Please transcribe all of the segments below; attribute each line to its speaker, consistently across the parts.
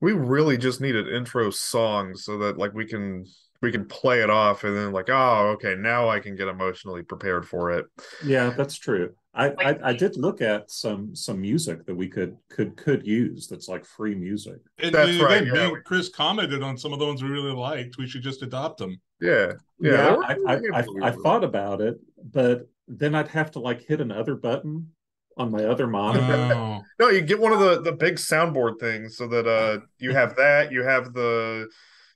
Speaker 1: We really just need an intro song so that like we can we can play it off and then like oh okay now I can get emotionally prepared for it.
Speaker 2: Yeah, that's true. I, I, I did look at some some music that we could could could use that's like free music.
Speaker 3: And
Speaker 1: That's
Speaker 3: then
Speaker 1: right, yeah,
Speaker 3: me
Speaker 1: we-
Speaker 3: and Chris commented on some of the ones we really liked. We should just adopt them.
Speaker 1: Yeah. Yeah.
Speaker 2: Yeah,
Speaker 1: there were-
Speaker 2: I,
Speaker 1: there were
Speaker 2: I,
Speaker 1: a
Speaker 2: I,
Speaker 1: handful we
Speaker 2: I thought about it, but then I'd have to like hit another button on my other monitor.
Speaker 3: Oh.
Speaker 1: No, you get one of the the big soundboard things so that uh you have that, you have the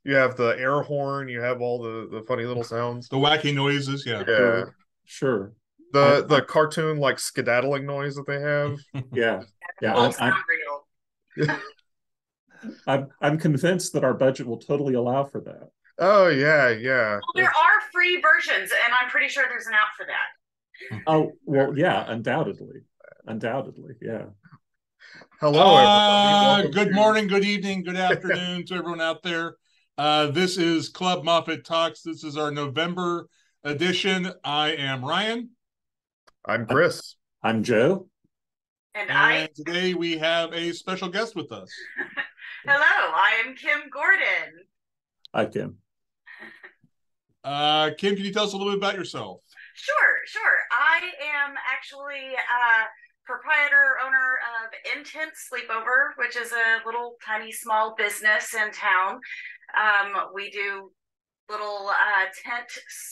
Speaker 1: you have the air horn, you have all the the funny little sounds.
Speaker 3: the wacky noises, yeah.
Speaker 1: Yeah.
Speaker 2: Sure.
Speaker 1: The
Speaker 2: I-
Speaker 1: the cartoon like skedaddling noise that they have.
Speaker 2: Yeah. Yeah.
Speaker 4: Well,
Speaker 2: I,
Speaker 4: it's
Speaker 2: I,
Speaker 4: not real.
Speaker 2: I'm I'm convinced that our budget will totally allow for that.
Speaker 1: Oh yeah, yeah.
Speaker 4: Well, there are free versions, and I'm pretty sure there's an app for that.
Speaker 2: Oh well, yeah, undoubtedly, undoubtedly, yeah.
Speaker 1: Hello,
Speaker 3: Uh, good morning, good evening, good afternoon to everyone out there. Uh, this is Club Moffett Talks. This is our November edition. I am Ryan,
Speaker 1: I'm Chris.
Speaker 2: I'm Joe.
Speaker 4: And I,
Speaker 3: today we have a special guest with us.
Speaker 4: hello, I am Kim Gordon.
Speaker 2: Hi, Kim.
Speaker 3: Uh, Kim, can you tell us a little bit about yourself?
Speaker 4: Sure, sure. I am actually uh, proprietor, owner of Intent Sleepover, which is a little tiny small business in town. Um, we do little uh, tent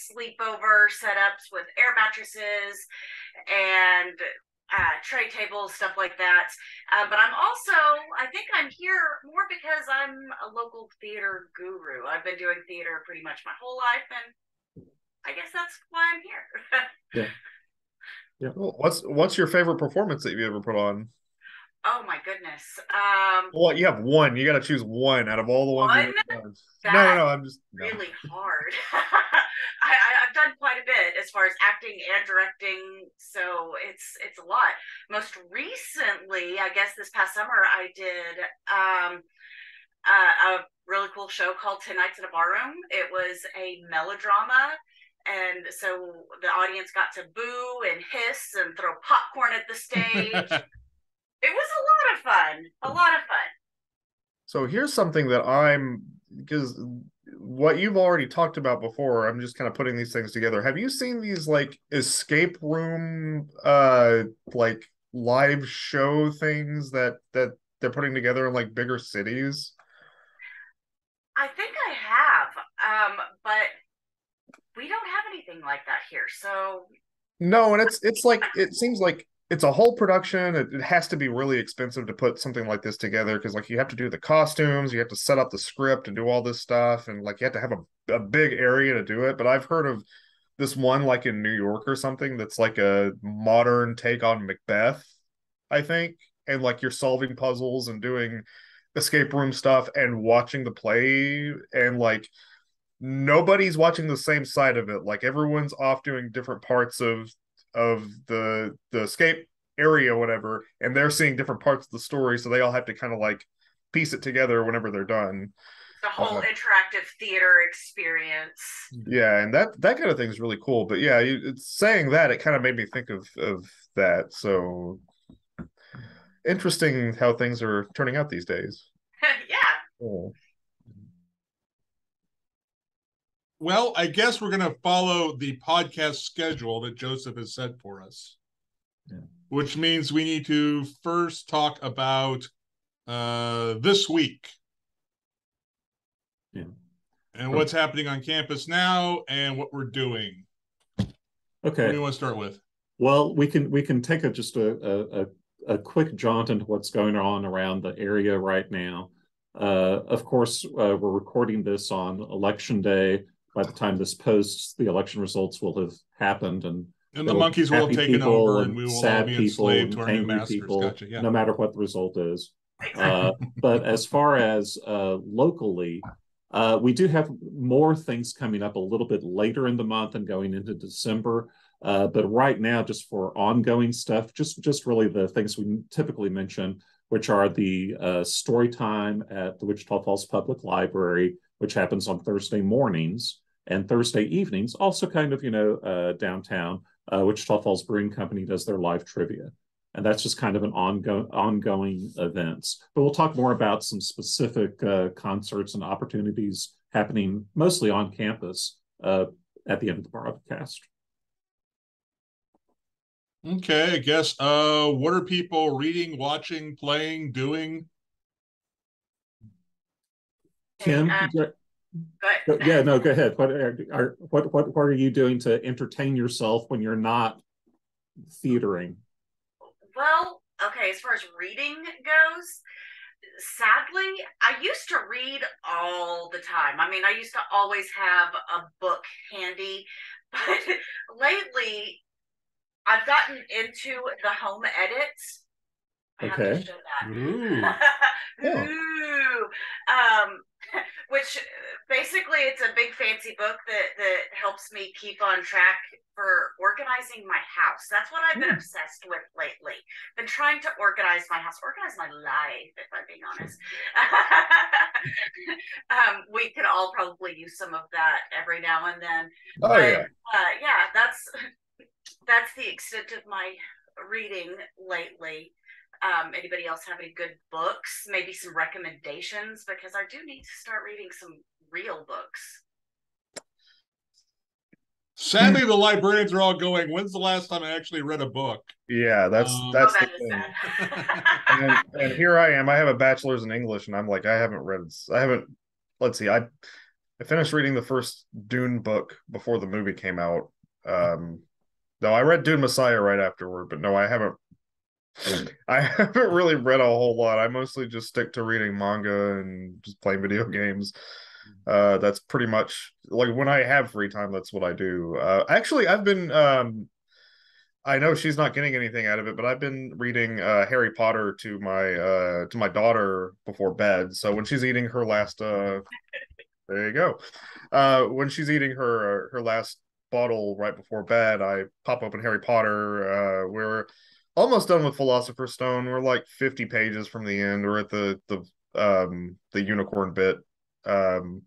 Speaker 4: sleepover setups with air mattresses and uh, tray tables, stuff like that. Uh, but I'm also, I think I'm here more because I'm a local theater guru. I've been doing theater pretty much my whole life, and I guess that's why I'm here.
Speaker 1: Well, What's what's your favorite performance that you ever put on?
Speaker 4: oh my goodness. Um,
Speaker 1: Well, you have one. You got to choose one out of all the ones. you've done. No, no, no. I'm just no.
Speaker 4: really hard. I, I, I've done quite a bit as far as acting and directing, so it's it's a lot. Most recently, I guess this past summer, I did um, uh, a really cool show called Ten Nights in a Barroom. It was a melodrama. And so the audience got to boo and hiss and throw popcorn at the stage. it was a lot of fun. A lot of fun.
Speaker 1: So here's something that I'm because what you've already talked about before, I'm just kind of putting these things together. Have you seen these like escape room uh like live show things that that they're putting together in like bigger cities?
Speaker 4: I think I have, um, but we don't have anything like that here. So
Speaker 1: No, and it's it's like it seems like it's a whole production. It, it has to be really expensive to put something like this together because like you have to do the costumes, you have to set up the script and do all this stuff, and like you have to have a, a big area to do it. But I've heard of this one like in New York or something that's like a modern take on Macbeth, I think, and like you're solving puzzles and doing escape room stuff and watching the play and like nobody's watching the same side of it like everyone's off doing different parts of of the the escape area whatever and they're seeing different parts of the story so they all have to kind of like piece it together whenever they're done
Speaker 4: the whole
Speaker 1: Uh-huh.
Speaker 4: interactive theater experience.
Speaker 1: yeah and that that kind of thing is really cool but yeah you, it's saying that it kind of made me think of of that so interesting how things are turning out these days
Speaker 4: yeah.
Speaker 1: Oh.
Speaker 3: Well, I guess we're going to follow the podcast schedule that Joseph has set for us,
Speaker 2: Yeah.
Speaker 3: which means we need to first talk about uh, this week.
Speaker 2: Yeah.
Speaker 3: And what's happening on campus now and what we're doing. What do
Speaker 2: Okay.
Speaker 3: you want to start with?
Speaker 2: Well, we can we can take a just a a, a, a quick jaunt into what's going on around the area right now. Uh, of course, uh, we're recording this on election day. By the time this posts, the election results will have happened, and
Speaker 3: And the monkeys will have taken over and we will all be
Speaker 2: people
Speaker 3: enslaved to our new masters.
Speaker 2: people,
Speaker 3: Gotcha. Yeah.
Speaker 2: no matter what the result is. Uh, but as far as uh, locally, uh, we do have more things coming up a little bit later in the month and going into December. Uh, but right now, just for ongoing stuff, just just really the things we typically mention, which are the uh, story time at the Wichita Falls Public Library, which happens on Thursday mornings and Thursday evenings. Also, kind of you know uh, downtown, uh, Wichita Falls Brewing Company does their live trivia. and that's just kind of an ongoing ongoing events. But we'll talk more about some specific uh, concerts and opportunities happening mostly on campus uh, at the end of the broadcast.
Speaker 3: Okay, I guess. Uh, what are people reading, watching, playing, doing?
Speaker 2: Kim,
Speaker 4: uh,
Speaker 2: go, yeah, no, go ahead. What are, are what what what are you doing to entertain yourself when you're not theatering?
Speaker 4: Well, okay, as far as reading goes, sadly, I used to read all the time. I mean, I used to always have a book handy, but lately I've gotten into the home edits.
Speaker 2: Okay.
Speaker 3: Ooh.
Speaker 4: Ooh. Um, which basically it's a big fancy book that that helps me keep on track for organizing my house. That's what I've been
Speaker 2: Mm.
Speaker 4: obsessed with lately. Been trying to organize my house, organize my life, if I'm being honest. um, we could all probably use some of that every now and then.
Speaker 1: Oh
Speaker 4: But,
Speaker 1: yeah.
Speaker 4: uh, yeah, that's that's the extent of my reading lately. Um, anybody else have any good books? Maybe some recommendations because I do need to start reading some real books.
Speaker 3: Sadly, the librarians are all going. When's the last time I actually read a book?
Speaker 1: Yeah, that's
Speaker 3: Um,
Speaker 1: that's
Speaker 4: oh,
Speaker 1: the thing. and, and here I am. I have a bachelor's in English, and I'm like, I haven't read. I haven't. Let's see. I I finished reading the first Dune book before the movie came out. Um, no, I read Dune Messiah right afterward, but no, I haven't. I haven't really read a whole lot. I mostly just stick to reading manga and just playing video games. Uh, that's pretty much like when I have free time, that's what I do. Uh, actually, I've been um, I know she's not getting anything out of it, but I've been reading uh, Harry Potter to my uh, to my daughter before bed. So when she's eating her last, uh, there you go. Uh, when she's eating her her last bottle right before bed, I pop open Harry Potter. Uh, we're almost done with Philosopher's Stone. We're like fifty pages from the end. We're at the the um the unicorn bit. Um,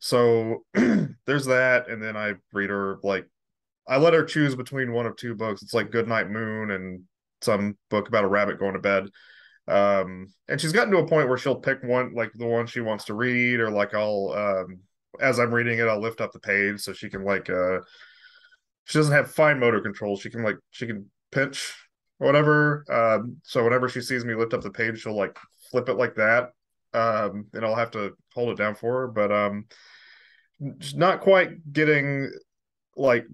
Speaker 1: so there's that, and then I read her like I let her choose between one of two books. It's like Goodnight Moon and some book about a rabbit going to bed. Um, and she's gotten to a point where she'll pick one, like the one she wants to read, or like I'll, um, as I'm reading it, I'll lift up the page so she can like, uh, she doesn't have fine motor control. She can like, she can pinch or whatever. Um, so whenever she sees me lift up the page, she'll like flip it like that. Um, and I'll have to hold it down for her, but, um, not quite getting like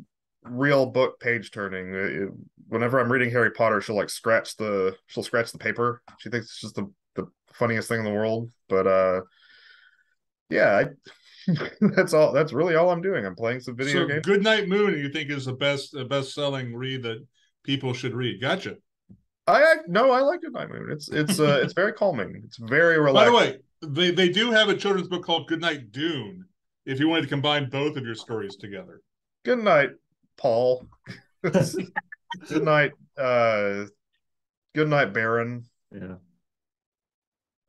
Speaker 1: real book page turning. It- whenever I'm reading Harry Potter, she'll like scratch the she'll scratch the paper. She thinks it's just the the funniest thing in the world. But uh yeah, I, that's all that's really all I'm doing. I'm playing some video
Speaker 3: so,
Speaker 1: games.
Speaker 3: Good Night Moon, you think is the best the best selling read that people should read? Gotcha.
Speaker 1: I, I no, I like Good Night Moon. It's it's uh it's very calming. It's very
Speaker 3: By
Speaker 1: relaxing.
Speaker 3: the way, they they do have a children's book called Good Night Dune. If you wanted to combine both of your stories together,
Speaker 1: Good night, Paul. good night, uh good night, Baron.
Speaker 2: Yeah.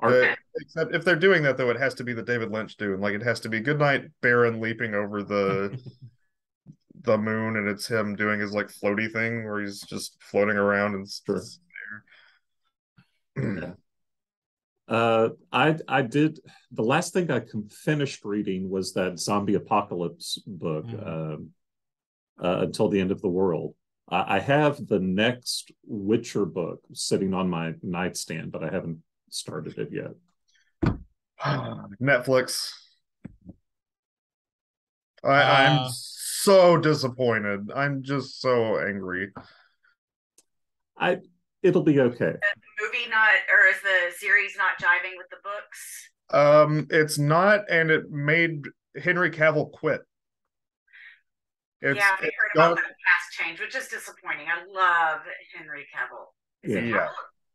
Speaker 1: Uh, except if they're doing that though, it has to be the David Lynch Dune. Like it has to be Goodnight Baron leaping over the the moon, and it's him doing his like floaty thing where he's just floating around and
Speaker 2: Sure.
Speaker 1: s- there.
Speaker 2: Uh, I I did the last thing I com- finished reading was that zombie apocalypse book,
Speaker 3: Mhm.
Speaker 2: um, uh, until the end of the world. I, I have the next Witcher book sitting on my nightstand, but I haven't started it yet.
Speaker 1: Netflix. I,
Speaker 3: Uh,
Speaker 1: I'm so disappointed. I'm just so angry.
Speaker 2: I it'll be okay.
Speaker 4: The movie not, or is the series not jiving with the books?
Speaker 1: Um, it's not, and it made Henry Cavill quit. It's,
Speaker 4: yeah, we heard about
Speaker 1: done-
Speaker 4: that cast change, which is disappointing. I love Henry Cavill. Is it
Speaker 1: Yeah.
Speaker 4: Cavill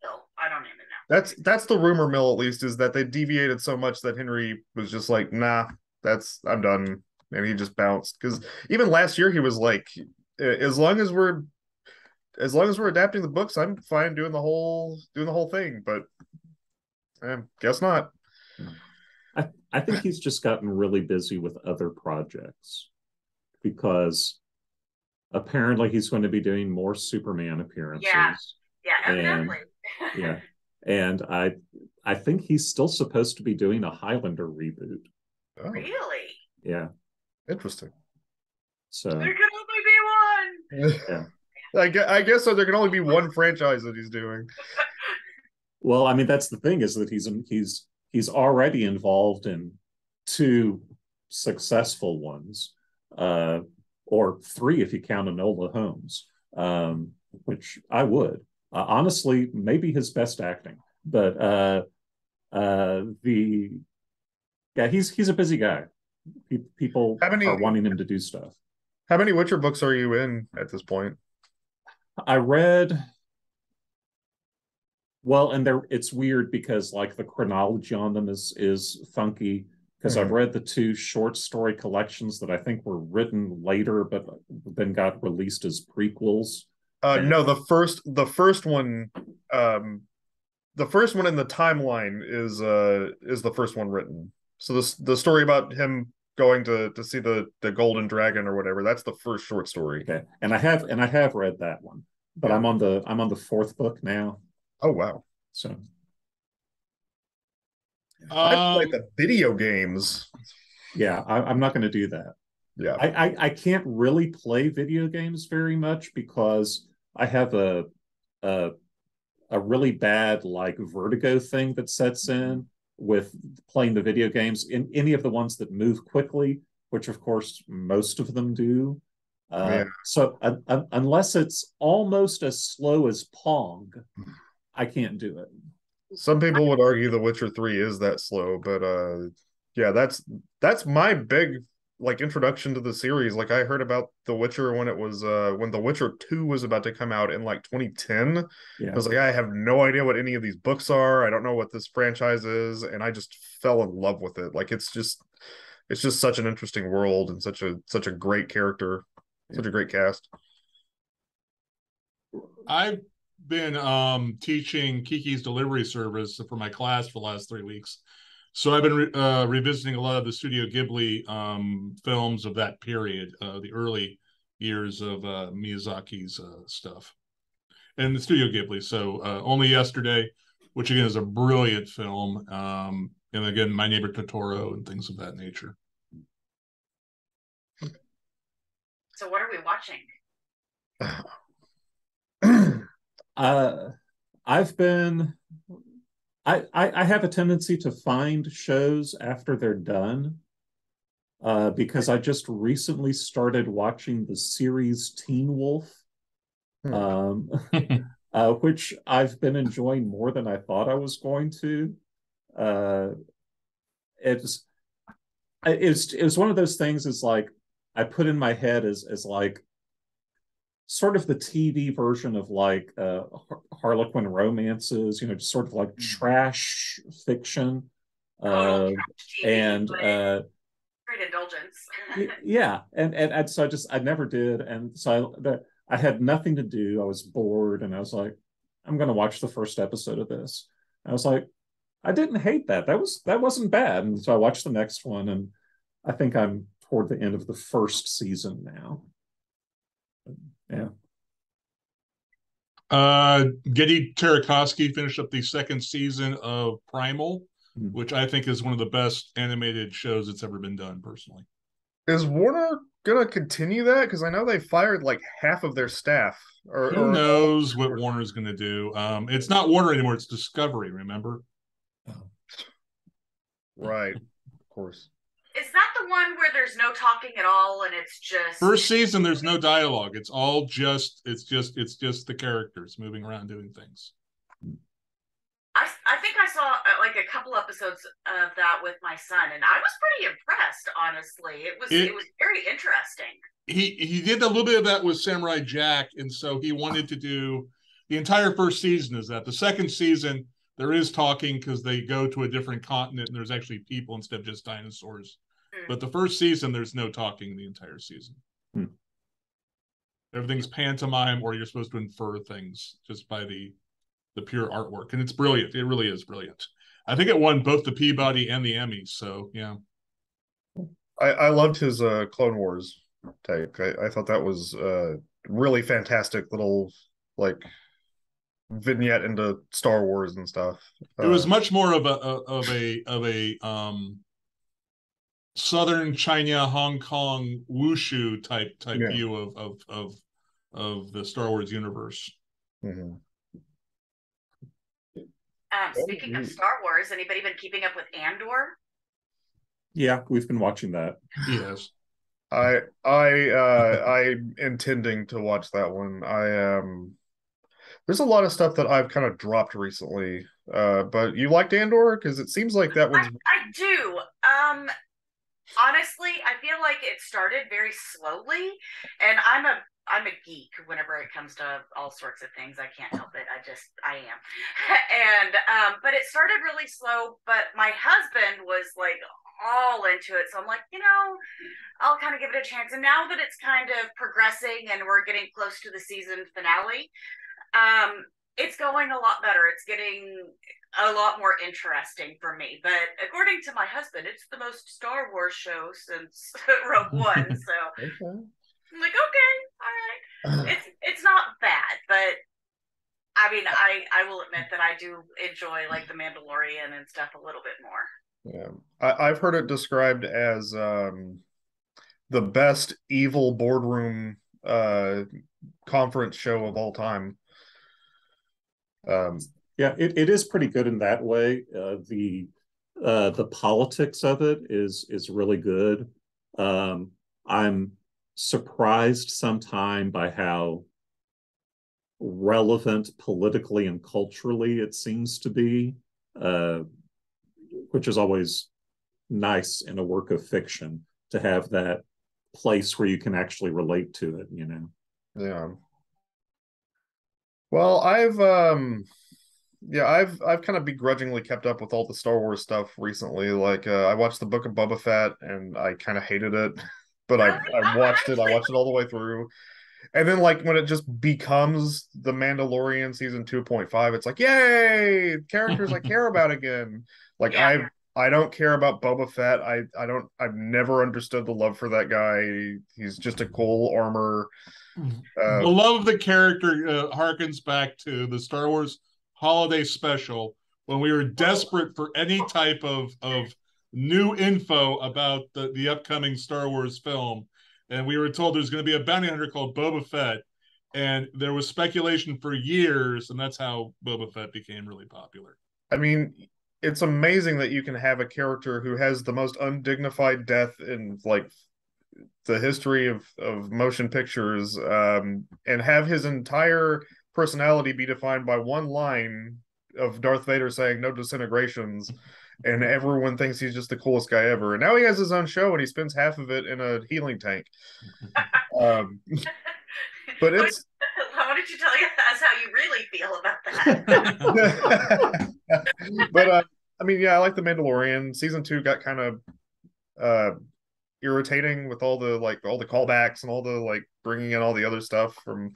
Speaker 4: or I don't even know.
Speaker 1: That's that's the rumor mill at least is that they deviated so much that Henry was just like, nah, that's I'm done, and he just bounced. Because even last year he was like, as long as we're as long as we're adapting the books, I'm fine doing the whole doing the whole thing. But eh, guess not.
Speaker 2: I, I think he's just gotten really busy with other projects because apparently he's going to be doing more Superman appearances.
Speaker 4: Yeah. evidently.
Speaker 2: yeah, and I I think he's still supposed to be doing a Highlander reboot.
Speaker 1: Oh,
Speaker 4: really?
Speaker 2: Yeah,
Speaker 1: interesting.
Speaker 2: so
Speaker 4: There can only be one.
Speaker 2: Yeah.
Speaker 1: I guess, I guess so. There can only be one franchise that he's doing.
Speaker 2: well, I mean that's the thing is that he's he's he's already involved in two successful ones, uh, or three if you count Enola Holmes, um, which I would. Uh, honestly, maybe his best acting, but uh, uh, the yeah, he's he's a busy guy. Pe- People
Speaker 1: many-
Speaker 2: are wanting him to do stuff.
Speaker 1: How many Witcher books are you in at this point?
Speaker 2: I read well, and there it's weird because like the chronology on them is is funky because I've
Speaker 1: Mhm.
Speaker 2: read the two short story collections that I think were written later but then got released as prequels.
Speaker 1: Uh, no, the first the first one, um, the first one in the timeline is uh is the first one written. So this the story about him going to to see the the golden dragon or whatever. That's the first short story.
Speaker 2: Okay. And I have and I have read that one. But
Speaker 1: Yeah.
Speaker 2: I'm on the I'm on the fourth book now.
Speaker 1: Oh wow!
Speaker 2: So
Speaker 1: I
Speaker 3: Um,
Speaker 1: played the video games.
Speaker 2: yeah, I, I'm not gonna do that.
Speaker 1: Yeah,
Speaker 2: I, I I can't really play video games very much because I have a a a really bad like vertigo thing that sets in with playing the video games in any of the ones that move quickly, which of course most of them do. Uh,
Speaker 1: Yeah.
Speaker 2: So un- un- unless it's almost as slow as Pong, I can't do it.
Speaker 1: some people would argue The Witcher Three is that slow, but uh, yeah, that's that's my big like introduction to the series. Like I heard about The Witcher when it was uh when The Witcher Two was about to come out in like 2010.
Speaker 2: Yeah.
Speaker 1: I was like, I have no idea what any of these books are. I don't know what this franchise is, and I just fell in love with it. Like it's just, it's just such an interesting world and such a such a great character, such a great cast.
Speaker 3: I've been um, teaching Kiki's delivery service for my class for the last three weeks. So I've been re- uh, revisiting a lot of the Studio Ghibli um, films of that period, uh, the early years of uh, Miyazaki's uh, stuff, and the Studio Ghibli. So uh, only yesterday, which again is a brilliant film, um, and again My Neighbor Totoro and things of that nature.
Speaker 4: So what are we watching?
Speaker 2: Uh, I've been, I, I I have a tendency to find shows after they're done, uh, because I just recently started watching the series Teen Wolf,
Speaker 1: Hmm.
Speaker 2: um, uh, which I've been enjoying more than I thought I was going to. Uh, it's it's it was one of those things. Is like I put in my head as as like sort of the TV version of like uh, Harlequin romances, you know, just sort of like trash fiction. Uh,
Speaker 4: trash TV,
Speaker 2: and uh,
Speaker 4: great indulgence.
Speaker 2: yeah, and, and and so I just I never did, and so I the, I had nothing to do. I was bored, and I was like, I'm going to watch the first episode of this. I was like, I didn't hate that. That was that wasn't bad, and so I watched the next one, and I think I'm toward the end of the first season now. Yeah.
Speaker 3: Uh, Genndy Tartakovsky finished up the second season of Primal,
Speaker 2: Hmm.
Speaker 3: which I think is one of the best animated shows that's ever been done. Personally,
Speaker 1: Is Warner gonna continue that? Because I know they fired like half of their staff. Or,
Speaker 3: who
Speaker 1: or-
Speaker 3: knows what Warner's going to do? Um, it's not Warner anymore; it's Discovery. Remember?
Speaker 1: Right, of course.
Speaker 4: Is that the one where there's no talking at all and it's just
Speaker 3: First season, there's no dialogue. It's all just it's just it's just the characters moving around doing things.
Speaker 4: I, I think I saw uh, like a couple episodes of that with my son, and I was pretty impressed. Honestly, it was
Speaker 3: It-
Speaker 4: it, was very interesting.
Speaker 3: He he did a little bit of that with Samurai Jack, and so he wanted to do the entire first season. Is that the second season? There is talking because they go to a different continent and there's actually people instead of just dinosaurs.
Speaker 4: Hmm.
Speaker 3: But the first season, there's no talking the entire season.
Speaker 2: Hmm.
Speaker 3: Everything's pantomime, or you're supposed to infer things just by the the pure artwork, and it's brilliant. It really is brilliant. I think it won both the Peabody and the Emmys. So yeah,
Speaker 1: I, I loved his uh Clone Wars take. I, I thought that was uh really fantastic little like vignette into Star Wars and stuff.
Speaker 3: It was uh, much more of a of a of a um southern China, Hong Kong wushu type type yeah. view of of of of the Star Wars universe.
Speaker 4: Mm-hmm. Um, speaking of Star Wars, anybody been keeping up with Andor?
Speaker 2: Yeah, we've been watching that.
Speaker 3: Yes.
Speaker 1: I I uh I'm intending to watch that one. I um there's a lot of stuff that I've kind of dropped recently. Uh but you liked Andor because it seems like that was I,
Speaker 4: I do. Um honestly, I feel like it started very slowly and I'm a I'm a geek whenever it comes to all sorts of things. I can't help it. I just I am. and um but it started really slow, but my husband was like all into it. So I'm like, you know, I'll kind of give it a chance. And now that it's kind of progressing and we're getting close to the season finale, um it's going a lot better. It's getting a lot more interesting for me. But according to my husband, it's the most Star Wars show since Rogue One. So okay. I'm like, okay, all right. it's it's not bad, but I mean, I I will admit that I do enjoy like the Mandalorian and stuff a little bit more.
Speaker 1: Yeah, I, have heard it described as um, the best evil boardroom uh, conference show of all time.
Speaker 2: Um, yeah, it, it is pretty good in that way. Uh, the uh, the politics of it is is really good. Um, I'm surprised sometime by how relevant politically and culturally it seems to be, uh, which is always nice in a work of fiction to have that place where you can actually relate to it, you know.
Speaker 1: Yeah. Well, I've um yeah, I've I've kind of begrudgingly kept up with all the Star Wars stuff recently. Like uh, I watched the Book of Boba Fett and I kind of hated it. but I I watched it. I watched it all the way through. And then like when it just becomes the Mandalorian season 2.5, it's like, yay, characters I care about again. Like yeah. I don't care about Boba Fett. I I don't I've never understood the love for that guy. He's just a cool armor.
Speaker 3: Uh, the love of the character uh, harkens back to the Star Wars holiday special when we were desperate for any type of of new info about the, the upcoming Star Wars film. And we were told there's going to be a bounty hunter called Boba Fett. And there was speculation for years, and that's how Boba Fett became really popular.
Speaker 1: I mean, it's amazing that you can have a character who has the most undignified death in like the history of, of motion pictures um, and have his entire personality be defined by one line of Darth Vader saying no disintegrations and everyone thinks he's just the coolest guy ever. And now he has his own show, and he spends half of it in a healing tank. um, but it's.
Speaker 4: Why didn't you tell us that's how you really feel about
Speaker 1: that? but uh, I mean, yeah, I like the Mandalorian. Season two got kind of uh, irritating with all the like all the callbacks and all the like bringing in all the other stuff from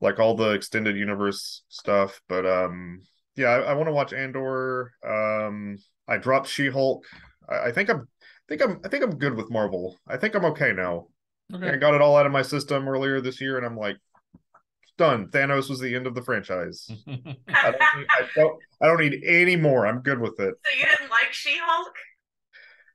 Speaker 1: like all the extended universe stuff. But um, yeah, I, I want to watch Andor. Um, I dropped She Hulk. I, I, think I'm, I think I'm, I think I'm good with Marvel. I think I'm okay now. Okay. I got it all out of my system earlier this year, and I'm like, done. Thanos was the end of the franchise. I, don't need, I, don't, I don't need any more. I'm good with it.
Speaker 4: So you didn't like She Hulk?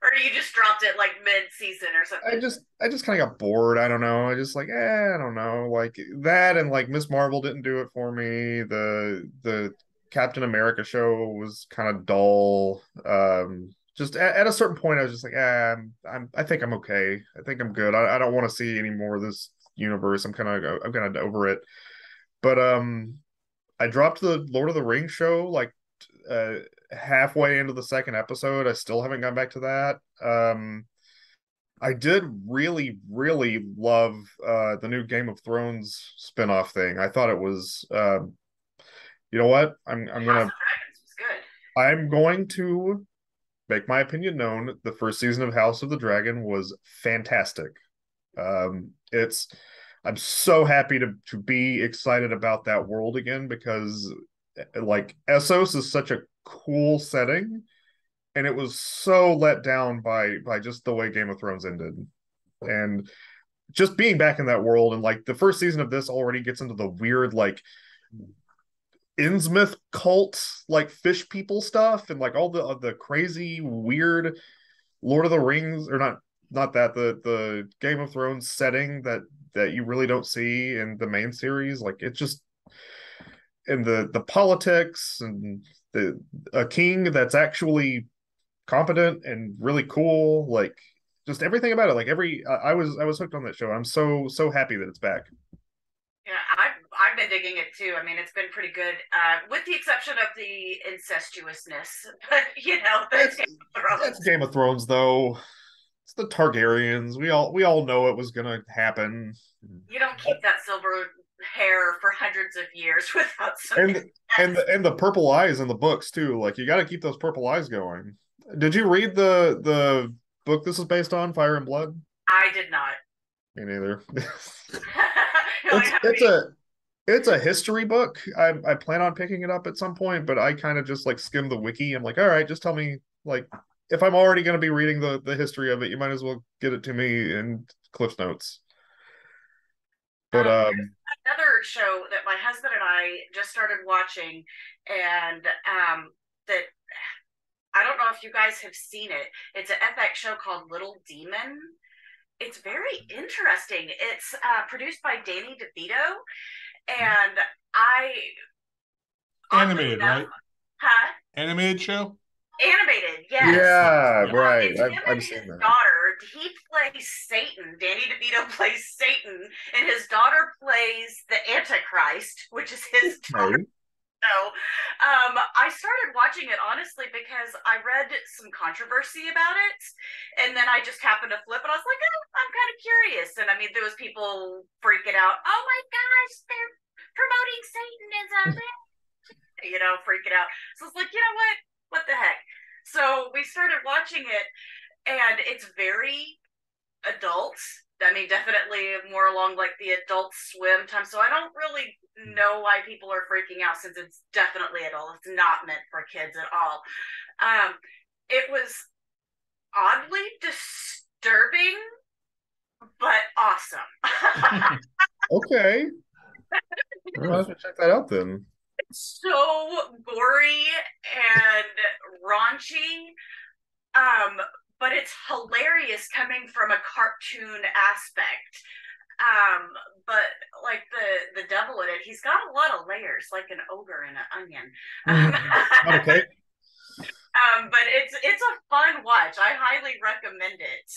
Speaker 4: or you just dropped it like mid-season or something
Speaker 1: i just i just kind of got bored i don't know i just like eh, i don't know like that and like miss marvel didn't do it for me the the Captain America show was kind of dull. Um, just at, at, a certain point, I was just like, ah, I'm, I'm, I think I'm okay. I think I'm good. I, I don't want to see any more of this universe. I'm kind of, I'm kind of over it. But um, I dropped the Lord of the Rings show like uh, halfway into the second episode. I still haven't gone back to that. Um, I did really, really love uh, the new Game of Thrones spinoff thing. I thought it was uh, you know what? I'm I'm gonna I'm going to make my opinion known. The first season of House of the Dragon was fantastic. Um, it's I'm so happy to to be excited about that world again because like Essos is such a cool setting, and it was so let down by by just the way Game of Thrones ended, and just being back in that world and like the first season of this already gets into the weird like Innsmouth cult like fish people stuff and like all the uh, the crazy weird Lord of the Rings or not not that the the Game of Thrones setting that that you really don't see in the main series. Like it's just and the the politics and the a king that's actually competent and really cool like just everything about it. Like every I, I was I was hooked on that show. I'm so so happy that it's back
Speaker 4: I've been digging it too. I mean, it's been pretty good, uh, with the exception of the incestuousness. But you know, that's
Speaker 1: That's-
Speaker 4: Game of Thrones.
Speaker 1: That's Game of Thrones, though. It's the Targaryens. We all we all know it was gonna happen.
Speaker 4: You don't keep that silver hair for hundreds of years without some.
Speaker 1: And and the, and the purple eyes in the books too. Like you got to keep those purple eyes going. Did you read the the book this is based on, Fire and Blood?
Speaker 4: I did not.
Speaker 1: Me neither.
Speaker 4: No,
Speaker 1: it's it's a it's a history book. I I plan on picking it up at some point, but I kind of just like skim the wiki. I'm like, all right, just tell me like if I'm already going to be reading the the history of it, you might as well get it to me in Cliff's notes. But
Speaker 4: Um,
Speaker 1: um,
Speaker 4: another show that my husband and I just started watching, and um, that I don't know if you guys have seen it. It's an FX show called Little Demon. It's very interesting. It's uh, produced by Danny DeVito, and I
Speaker 3: Animated,
Speaker 4: enough-
Speaker 3: right?
Speaker 4: Huh?
Speaker 3: Animated show.
Speaker 4: Animated, yes.
Speaker 1: yeah,
Speaker 3: Yeah.
Speaker 1: right.
Speaker 4: It's
Speaker 1: I've,
Speaker 4: him
Speaker 1: I've
Speaker 4: and
Speaker 1: seen
Speaker 4: his
Speaker 1: that.
Speaker 4: daughter. He plays Satan. Danny DeVito plays Satan, and his daughter plays the Antichrist, which is his daughter.
Speaker 1: Okay.
Speaker 4: So, um, I started watching it honestly because I read some controversy about it, and then I just happened to flip, and I was like, oh, I'm kind of curious. And I mean, there was people freaking out. Oh my gosh, they're promoting Satanism, you know, freaking out. So it's like, you know what? What the heck? So we started watching it, and it's very adult. I mean, definitely more along like the adult swim time. So I don't really know why people are freaking out since it's definitely adult. It's not meant for kids at all. Um, it was oddly disturbing, but awesome.
Speaker 1: Okay, I'll have to check that out then.
Speaker 4: It's so gory and raunchy um but it's hilarious coming from a cartoon aspect. Um but like the the devil in it he's got a lot of layers like an ogre and an onion.
Speaker 1: Okay,
Speaker 4: um but it's it's a fun watch. I highly recommend it.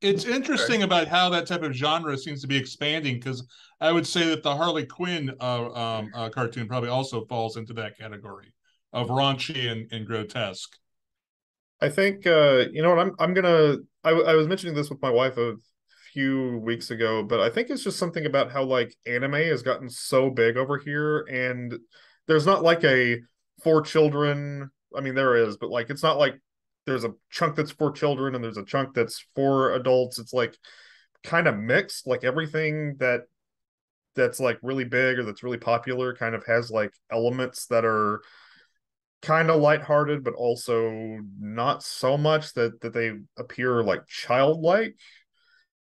Speaker 3: It's interesting about how that type of genre seems to be expanding because I would say that the Harley Quinn uh, um, uh, cartoon probably also falls into that category of raunchy and, and grotesque.
Speaker 1: I think uh, you know what I'm. I'm gonna. I, I was mentioning this with my wife a few weeks ago, but I think it's just something about how like anime has gotten so big over here, and there's not like a for children. I mean, there is, but like it's not like there's a chunk that's for children and there's a chunk that's for adults. It's like kind of mixed. Like everything that that's like really big or that's really popular kind of has like elements that are kind of lighthearted but also not so much that that they appear like childlike.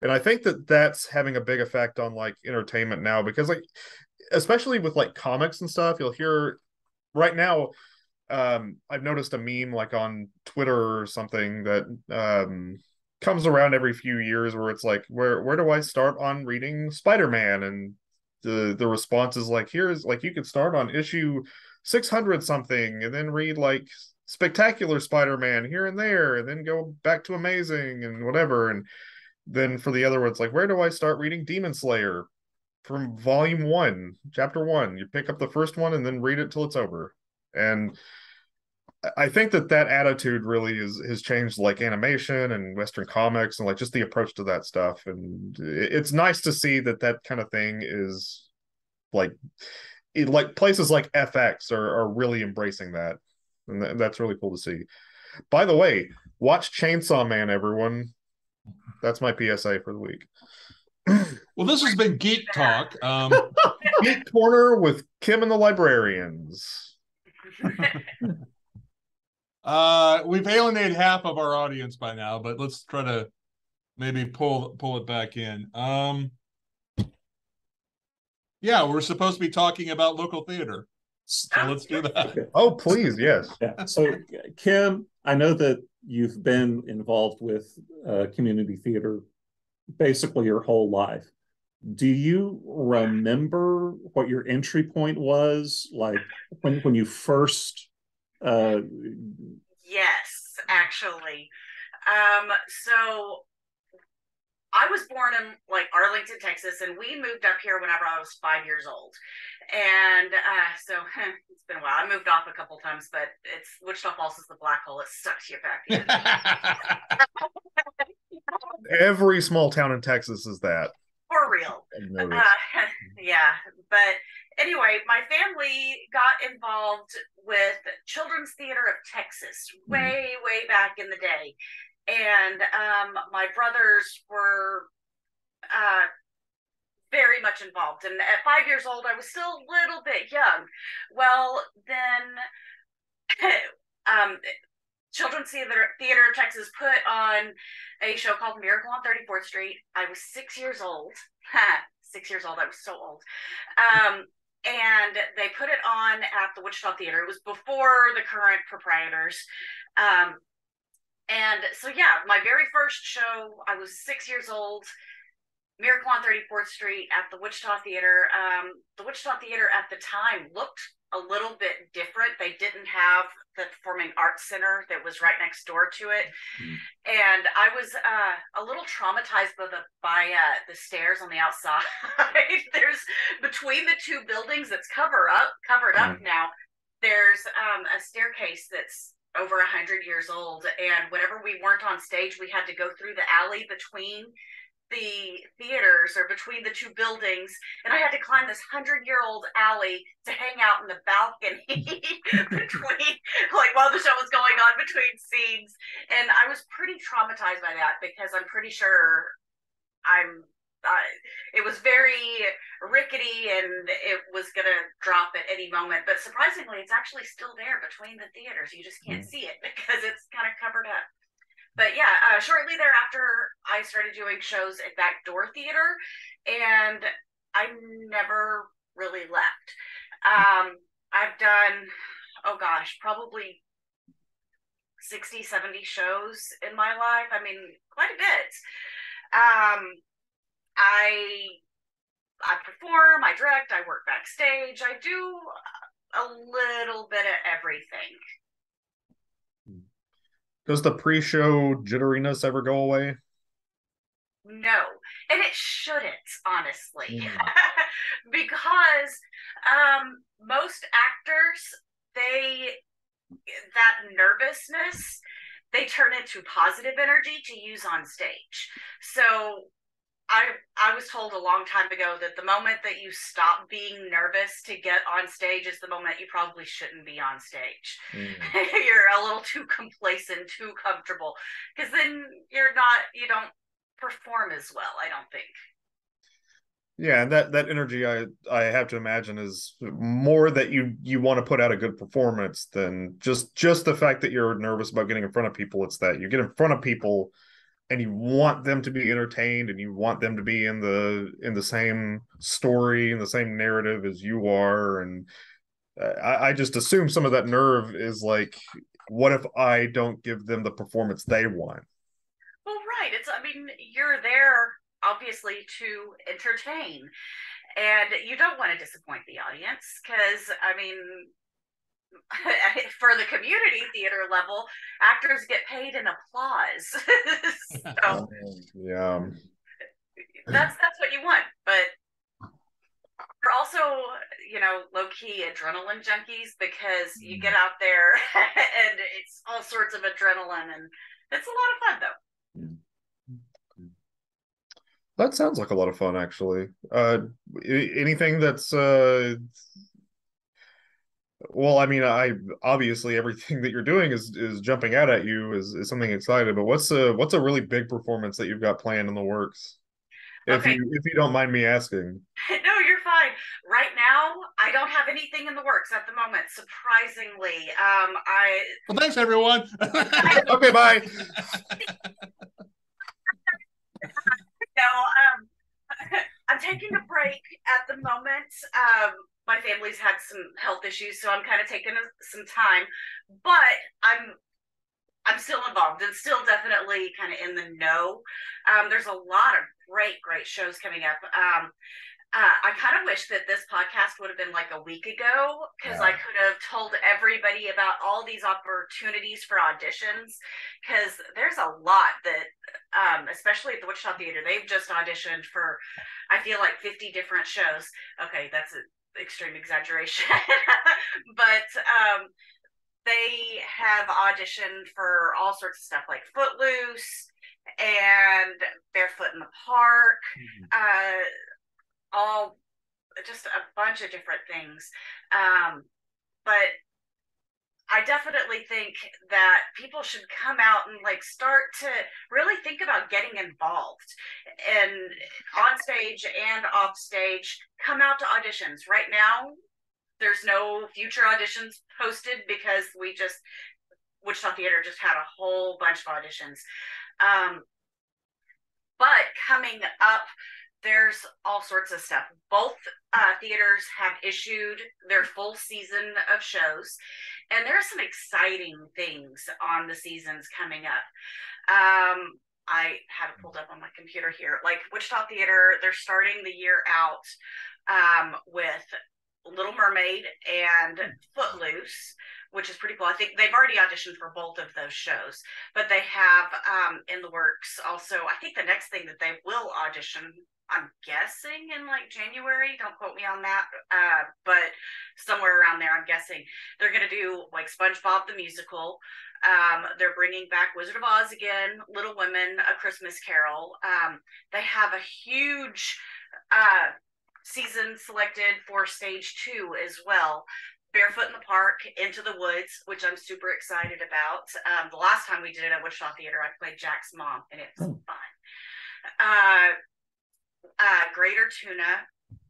Speaker 1: And i think that that's having a big effect on like entertainment now because like especially with like comics and stuff you'll hear right now um i've noticed a meme like on twitter or something that um comes around every few years where it's like where where do i start on reading spider-man? And the the response is like here's like you could start on issue 600 something and then read like spectacular spider-man here and there and then go back to amazing and whatever and then for the other ones like where do i start reading demon slayer from volume one chapter one? You pick up the first one and then read it till it's over. And i think that that attitude really is has changed like animation and western comics and like just the approach to that stuff. And it's nice to see that that kind of thing is like like places like FX are, are really embracing that, and th- that's really cool to see. By the way, watch Chainsaw Man, everyone. That's my PSA for the week.
Speaker 3: Well, this has been Geek Talk. Um,
Speaker 1: Geek Corner with Kim and the Librarians.
Speaker 3: uh, we've alienated half of our audience by now, but let's try to maybe pull pull it back in. Um, yeah, we're supposed to be talking about local theater. So let's do that.
Speaker 1: Oh, please, yes.
Speaker 2: Yeah. So, Kim, I know that you've been involved with uh, community theater basically your whole life. Do you remember what your entry point was, like when when you first? Uh...
Speaker 4: Yes, actually. Um, so I was born in like Arlington, Texas, and we moved up here whenever I was five years old. And uh, so it's been a while. I moved off a couple times, but it's Wichita Falls is the black hole. It sucks you back.
Speaker 1: Every small town in Texas is that.
Speaker 4: For real. Uh, yeah. But anyway, my family got involved with Children's Theater of Texas hmm. way, way back in the day and um, my brothers were uh, very much involved. And at five years old, I was still a little bit young. Well, then um, Children's Theater, Theater of Texas put on a show called Miracle on 34th Street. I was six years old. six years old. I was so old. Um, and they put it on at the Wichita Theater. It was before the current proprietors. Um, and so, yeah, my very first show, I was six years old. Miracle on 34th Street at the Wichita Theater. Um, the Wichita Theater at the time looked a little bit different. They didn't have the Performing Arts Center that was right next door to it, mm. and I was uh, a little traumatized by the by uh, the stairs on the outside. there's between the two buildings that's cover up covered mm. up now. There's um, a staircase that's over a hundred years old, and whenever we weren't on stage, we had to go through the alley between the theaters or between the two buildings and i had to climb this hundred year old alley to hang out in the balcony between like while the show was going on between scenes and i was pretty traumatized by that because i'm pretty sure i'm uh, it was very rickety and it was going to drop at any moment. But surprisingly, it's actually still there between the theaters. You just can't mm. see it because it's kind of covered up. But yeah, uh, shortly thereafter, I started doing shows at Backdoor Theater, and I never really left. Um, I've done, oh gosh, probably 60, 70 shows in my life. I mean, quite a bit. Um, I I perform, I direct, I work backstage, I do a little bit of everything.
Speaker 1: Does the pre-show jitteriness ever go away?
Speaker 4: No, and it shouldn't, honestly, mm. because um, most actors they that nervousness they turn into positive energy to use on stage. So I I was told a long time ago that the moment that you stop being nervous to get on stage is the moment you probably shouldn't be on stage. Mm. you're a little too complacent, too comfortable, because then you're not you don't perform as well. I don't think.
Speaker 1: Yeah, and that that energy I I have to imagine is more that you you want to put out a good performance than just just the fact that you're nervous about getting in front of people. It's that you get in front of people and you want them to be entertained and you want them to be in the in the same story and the same narrative as you are and uh, I, I just assume some of that nerve is like what if i don't give them the performance they want?
Speaker 4: Well right it's i mean you're there obviously to entertain and you don't want to disappoint the audience because i mean for the community theater level, actors get paid in applause. so
Speaker 1: yeah,
Speaker 4: that's that's what you want. But we're also, you know, low key adrenaline junkies because you get out there and it's all sorts of adrenaline, and it's a lot of fun though.
Speaker 1: That sounds like a lot of fun, actually. Uh, anything that's uh, well, I mean, I obviously everything that you're doing is is jumping out at you is, is something excited. But what's a what's a really big performance that you've got planned in the works? If okay. you if you don't mind me asking.
Speaker 4: No, you're fine. Right now, I don't have anything in the works at the moment. Surprisingly, um, I.
Speaker 3: Well, thanks everyone.
Speaker 1: okay, bye.
Speaker 4: no, um, I'm taking a break at the moment. Um, my family's had some health issues, so I'm kind of taking some time. But I'm I'm still involved and still definitely kind of in the know. Um, there's a lot of great, great shows coming up. Um, uh, I kind of wish that this podcast would have been like a week ago because yeah. I could have told everybody about all these opportunities for auditions because there's a lot that, um, especially at the Wichita Theater, they've just auditioned for, I feel like 50 different shows. Okay, that's an extreme exaggeration, but um, they have auditioned for all sorts of stuff like Footloose and Barefoot in the Park. Mm-hmm. Uh, all just a bunch of different things. Um, but I definitely think that people should come out and like start to really think about getting involved and on stage and off stage. Come out to auditions. Right now, there's no future auditions posted because we just Wichita Theater just had a whole bunch of auditions. Um, but coming up there's all sorts of stuff. Both uh, theaters have issued their full season of shows, and there's some exciting things on the seasons coming up. Um, I have it pulled up on my computer here. Like Wichita Theater, they're starting the year out um, with Little Mermaid and Footloose, which is pretty cool. I think they've already auditioned for both of those shows, but they have um, in the works also. I think the next thing that they will audition I'm guessing in like January. Don't quote me on that, uh, but somewhere around there, I'm guessing they're gonna do like SpongeBob the musical. Um, they're bringing back Wizard of Oz again, Little Women, A Christmas Carol. Um, they have a huge uh, season selected for stage two as well. Barefoot in the Park, Into the Woods, which I'm super excited about. Um, the last time we did it at Wichita Theater, I played Jack's mom, and it was oh. fun. Uh, uh, Greater Tuna,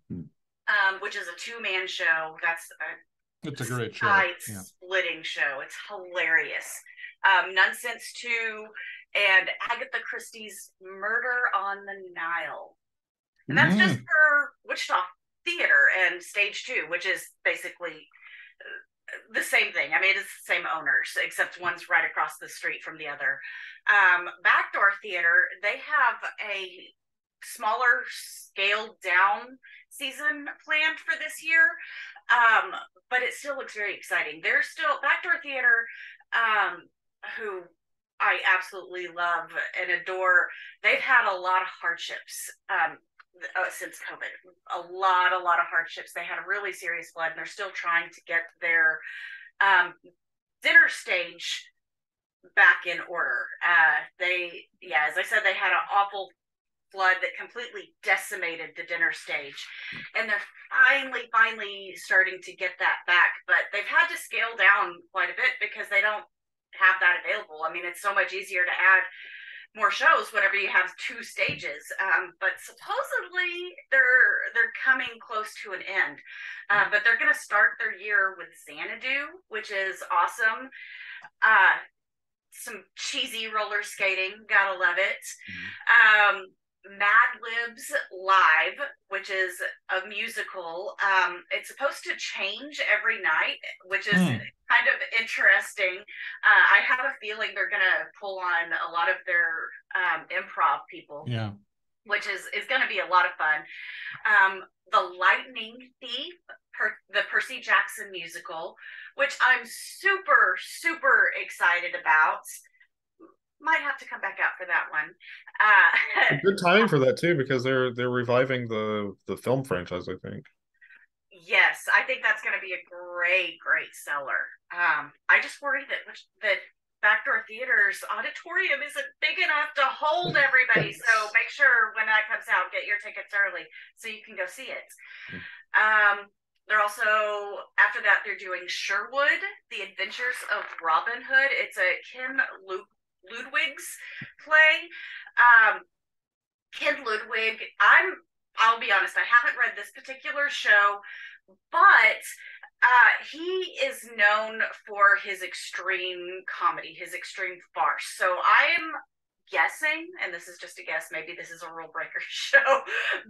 Speaker 4: hmm. um, which is a two man show. That's a,
Speaker 3: it's a great show.
Speaker 4: Yeah. Splitting show. It's hilarious. Um, Nunsense Two and Agatha Christie's Murder on the Nile, and that's mm. just for Wichita Theater and Stage Two, which is basically uh, the same thing. I mean, it's the same owners, except one's right across the street from the other. Um, Backdoor Theater, they have a smaller scaled down season planned for this year. Um, but it still looks very exciting. There's still backdoor theater um, who i absolutely love and adore they've had a lot of hardships um, uh, since covid. A lot a lot of hardships. They had a really serious flood and they're still trying to get their um, dinner stage back in order. Uh, they, yeah, as I said, they had an awful flood that completely decimated the dinner stage. And they're finally, finally starting to get that back. But they've had to scale down quite a bit because they don't have that available. I mean, it's so much easier to add more shows whenever you have two stages. Um, but supposedly they're they're coming close to an end. Uh, but they're going to start their year with Xanadu, which is awesome. Uh, some cheesy roller skating, gotta love it. Mm-hmm. Um, Mad Libs Live, which is a musical. Um, it's supposed to change every night, which is mm. kind of interesting. Uh, I have a feeling they're going to pull on a lot of their um, improv people.
Speaker 3: Yeah.
Speaker 4: Which is, is going to be a lot of fun. Um, the Lightning Thief, per, the Percy Jackson musical, which I'm super, super excited about might have to come back out for that one. Uh,
Speaker 1: good timing for that too, because they're they're reviving the the film franchise. I think.
Speaker 4: Yes, I think that's going to be a great, great seller. Um, I just worry that that Backdoor Theater's auditorium isn't big enough to hold everybody. so make sure when that comes out, get your tickets early so you can go see it. Hmm. Um, they're also after that they're doing Sherwood: The Adventures of Robin Hood. It's a Kim Luke Ludwig's play. Um, Ken Ludwig, I'm I'll be honest, I haven't read this particular show, but uh, he is known for his extreme comedy, his extreme farce. So I'm guessing, and this is just a guess, maybe this is a rule breaker show,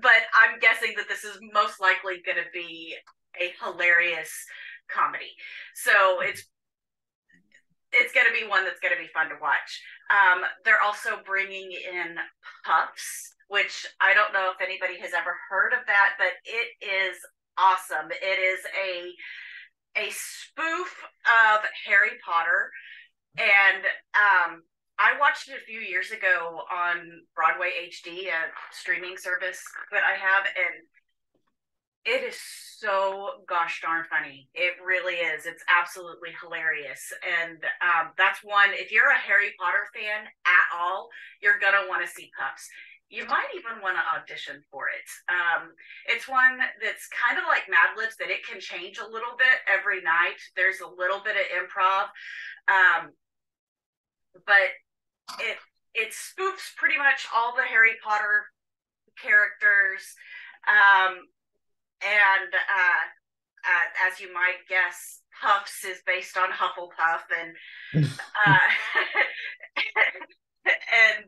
Speaker 4: but I'm guessing that this is most likely going to be a hilarious comedy. So it's it's going to be one that's going to be fun to watch. Um, they're also bringing in Puffs, which I don't know if anybody has ever heard of that, but it is awesome. It is a a spoof of Harry Potter, and um, I watched it a few years ago on Broadway HD, a streaming service that I have, and it is so gosh darn funny. It really is. It's absolutely hilarious. And um, that's one, if you're a Harry Potter fan at all, you're going to want to see Puffs. You might even want to audition for it. Um, it's one that's kind of like Mad Libs, that it can change a little bit every night. There's a little bit of improv. Um, but it it spoofs pretty much all the Harry Potter characters. Um, and uh, uh, as you might guess, Puffs is based on Hufflepuff, and uh, and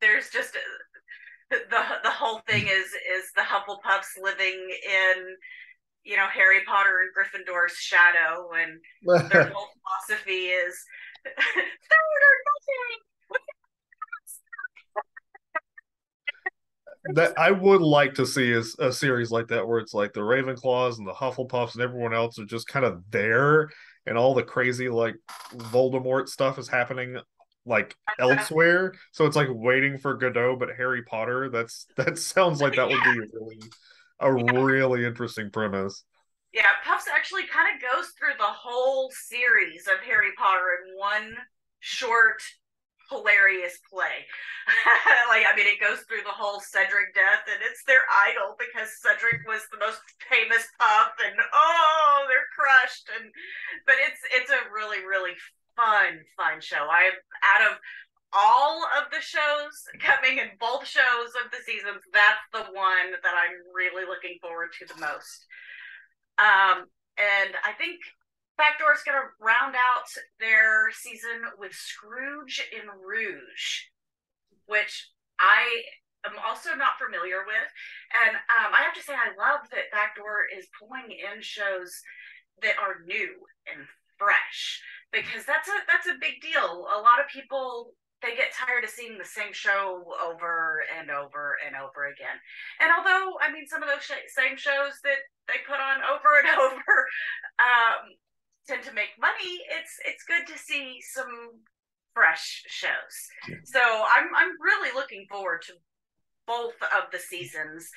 Speaker 4: there's just uh, the the whole thing is is the Hufflepuffs living in you know Harry Potter and Gryffindor's shadow, and their whole philosophy is third or nothing.
Speaker 1: That I would like to see a, a, series like that where it's like the Ravenclaws and the Hufflepuffs and everyone else are just kind of there, and all the crazy like Voldemort stuff is happening like elsewhere. So it's like waiting for Godot, but Harry Potter. That's that sounds like that would be really a really interesting premise.
Speaker 4: Yeah, Puffs actually kind of goes through the whole series of Harry Potter in one short hilarious play. like, I mean, it goes through the whole Cedric death, and it's their idol because Cedric was the most famous pup, and oh, they're crushed. And but it's it's a really really fun fun show. I out of all of the shows coming in both shows of the seasons, that's the one that I'm really looking forward to the most. Um, and I think Backdoor's going to round out their season with Scrooge in Rouge, which I am also not familiar with. And um, I have to say, I love that Backdoor is pulling in shows that are new and fresh because that's a that's a big deal. A lot of people they get tired of seeing the same show over and over and over again. And although I mean some of those sh- same shows that they put on over and over, um, tend to make money, it's it's good to see some fresh shows. Yeah. So I'm I'm really looking forward to both of the seasons,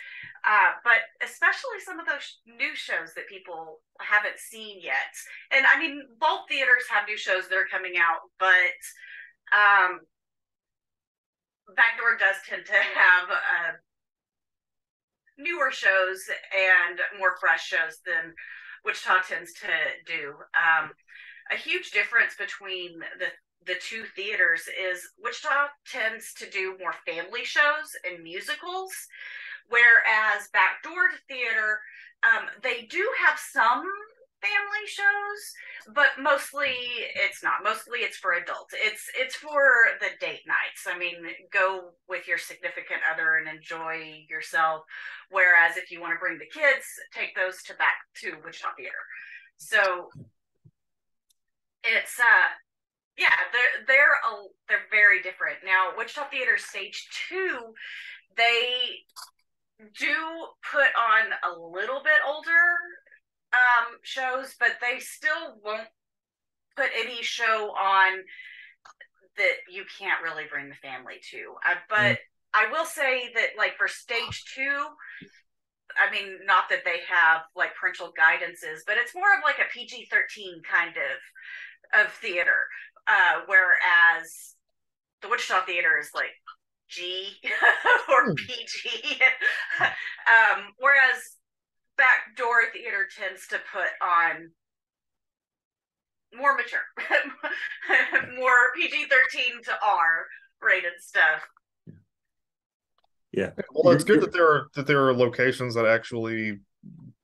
Speaker 4: uh, but especially some of those new shows that people haven't seen yet. And I mean, both theaters have new shows that are coming out, but um, Backdoor does tend to have uh, newer shows and more fresh shows than Wichita tends to do. Um, a huge difference between the the two theaters is Wichita tends to do more family shows and musicals, whereas Backdoor Theater um, they do have some family shows, but mostly it's not. Mostly it's for adults. It's it's for the date nights. I mean, go with your significant other and enjoy yourself. Whereas if you want to bring the kids, take those to back to Wichita Theater. So it's uh yeah, they're they're a, they're very different. Now, Wichita Theater Stage Two, they do put on a little bit older um, shows, but they still won't put any show on that you can't really bring the family to. Uh, but mm. I will say that, like for stage two, I mean, not that they have like parental guidances, but it's more of like a PG thirteen kind of of theater. Uh, whereas the Wichita Theater is like G or hmm. PG. um, whereas backdoor theater tends to put on more mature, more PG thirteen to R rated stuff.
Speaker 2: Yeah.
Speaker 1: Well, it's good that there are that there are locations that actually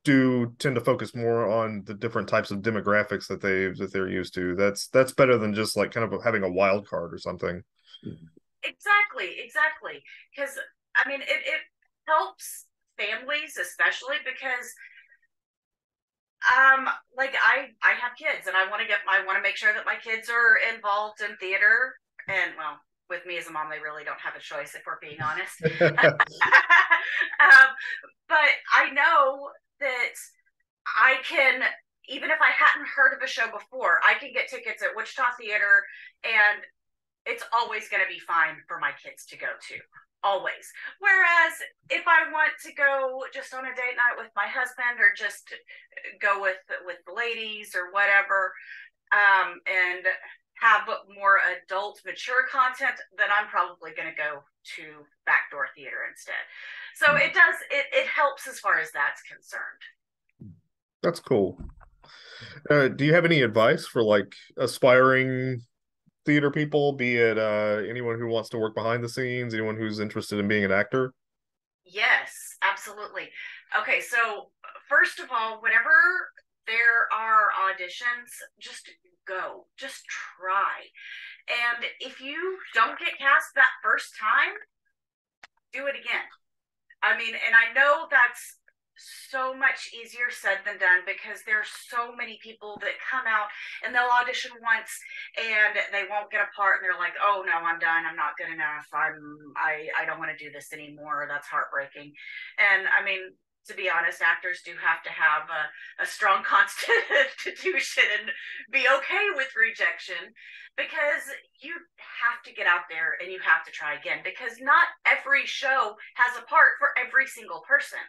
Speaker 1: do tend to focus more on the different types of demographics that they that they're used to. That's that's better than just like kind of having a wild card or something.
Speaker 4: exactly, exactly. Because I mean, it, it helps families especially because um like i i have kids and i want to get i want to make sure that my kids are involved in theater and well with me as a mom they really don't have a choice if we're being honest. Um, but i know that i can even if i hadn't heard of a show before i can get tickets at wichita theater and it's always going to be fine for my kids to go to always. Whereas if I want to go just on a date night with my husband or just go with with the ladies or whatever, um, and have more adult mature content, then I'm probably going to go to backdoor theater instead. So it does it it helps as far as that's concerned.
Speaker 1: That's cool. Uh, do you have any advice for like aspiring theater people, be it uh, anyone who wants to work behind the scenes, anyone who's interested in being an actor?
Speaker 4: Yes, absolutely. Okay, so first of all, whenever there are auditions, just go, just try. And if you don't get cast that first time, do it again. I mean, and I know that's so much easier said than done because there's so many people that come out and they'll audition once and they won't get a part and they're like oh no i'm done. I'm not good enough. I'm i i don't want to do this anymore. That's heartbreaking. And i mean to be honest, actors do have to have a, a strong constitution and be okay with rejection because you have to get out there and you have to try again because not every show has a part for every single person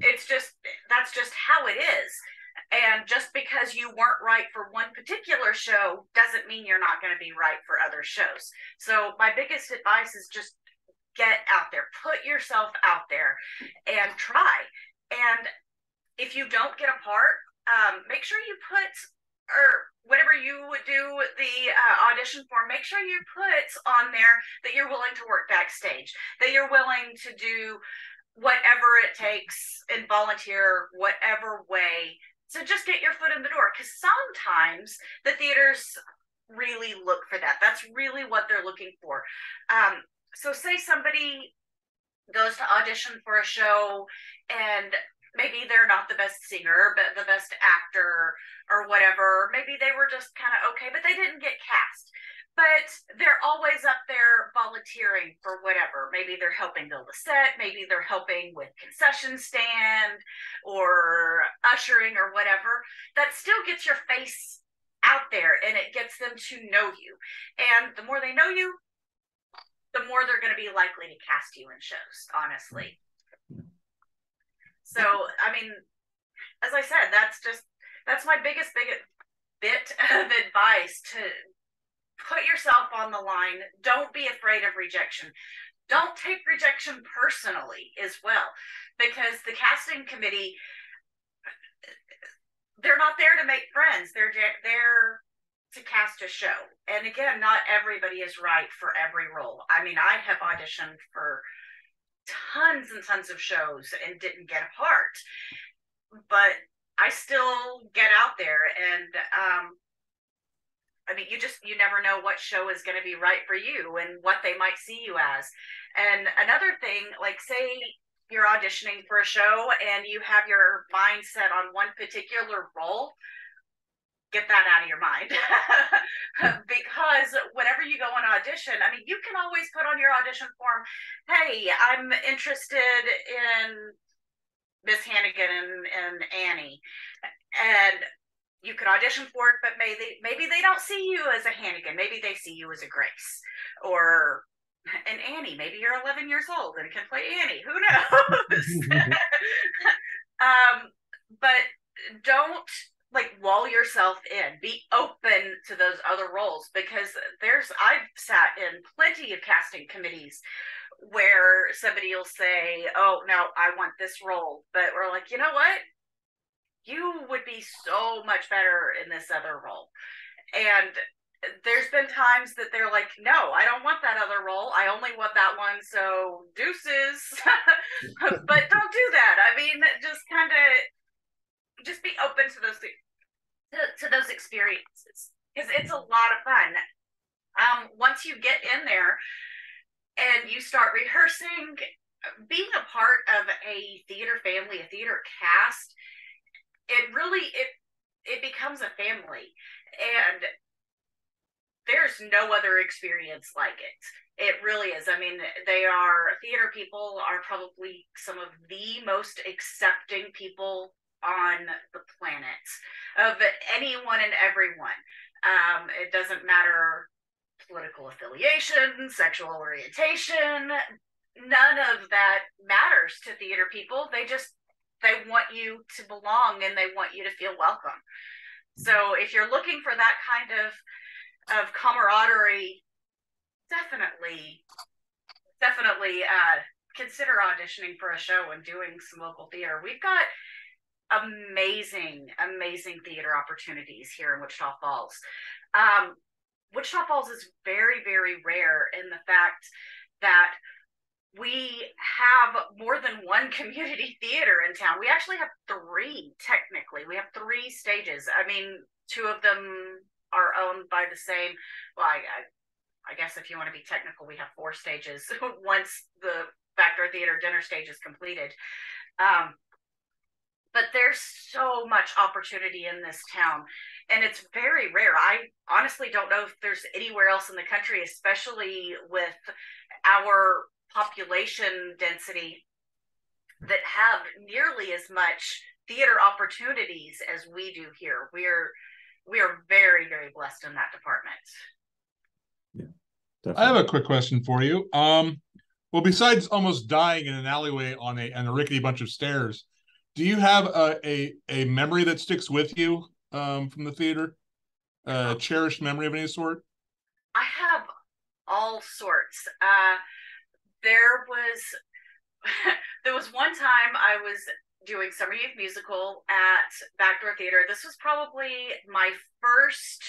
Speaker 4: it's just that's just how it is. And just because you weren't right for one particular show doesn't mean you're not going to be right for other shows. So my biggest advice is just get out there put yourself out there and try. And if you don't get a part um, make sure you put or whatever you would do the uh, audition form make sure you put on there that you're willing to work backstage that you're willing to do whatever it takes and volunteer whatever way So just get your foot in the door because sometimes the theaters really look for that. That's really what they're looking for. Um, so say somebody goes to audition for a show and maybe they're not the best singer but the best actor or whatever. Maybe they were just kind of okay but they didn't get cast but they're always up there volunteering for whatever. Maybe they're helping build a set, maybe they're helping with concession stand or ushering or whatever. That still gets your face out there and it gets them to know you. And the more they know you, the more they're going to be likely to cast you in shows, honestly. So, I mean, as I said, that's just that's my biggest biggest bit of advice to put yourself on the line. Don't be afraid of rejection. Don't take rejection personally as well, because the casting committee, they're not there to make friends. They're there to cast a show. And again, not everybody is right for every role. I mean, I have auditioned for tons and tons of shows and didn't get a part, but I still get out there and um, I mean, you just you never know what show is going to be right for you and what they might see you as. And another thing, like say you're auditioning for a show and you have your mindset on one particular role, get that out of your mind. because whenever you go on audition, I mean, you can always put on your audition form, hey, I'm interested in Miss Hannigan and, and Annie. And you could audition for it, but maybe maybe they don't see you as a Hannigan. Maybe they see you as a Grace or an Annie. Maybe you're 11 years old and can play Annie. Who knows? um, but don't like wall yourself in. Be open to those other roles because there's I've sat in plenty of casting committees where somebody will say, "Oh no, I want this role," but we're like, you know what? You would be so much better in this other role. And there's been times that they're like, no, I don't want that other role. I only want that one. So deuces. but don't do that. I mean, just kind of just be open to those to, to those experiences because it's a lot of fun. Um, once you get in there, and you start rehearsing, being a part of a theater family, a theater cast, it really it it becomes a family and there's no other experience like it. It really is. I mean they are theater people are probably some of the most accepting people on the planet of anyone and everyone. Um, it doesn't matter political affiliation sexual orientation none of that matters to theater people. They just they want you to belong and they want you to feel welcome. So if you're looking for that kind of of camaraderie, definitely, definitely uh, consider auditioning for a show and doing some local theater. We've got amazing, amazing theater opportunities here in Wichita Falls. Um, Wichita Falls is very, very rare in the fact that we have more than one community theater in town. We actually have three, technically. We have three stages. I mean, two of them are owned by the same. Well, I, I, guess if you want to be technical, we have four stages once the Backdoor Theater dinner stage is completed. Um, but there's so much opportunity in this town and it's very rare i honestly don't know if there's anywhere else in the country especially with our population density that have nearly as much theater opportunities as we do here. We're we are very very blessed in that department.
Speaker 3: Yeah, definitely. I have a quick question for you. Um, well, besides almost dying in an alleyway on a on a rickety bunch of stairs, do you have a a, a memory that sticks with you um, from the theater? A cherished memory of any sort?
Speaker 4: I have all sorts. Uh, there was there was one time I was doing summer youth musical at Backdoor Theater. This was probably my first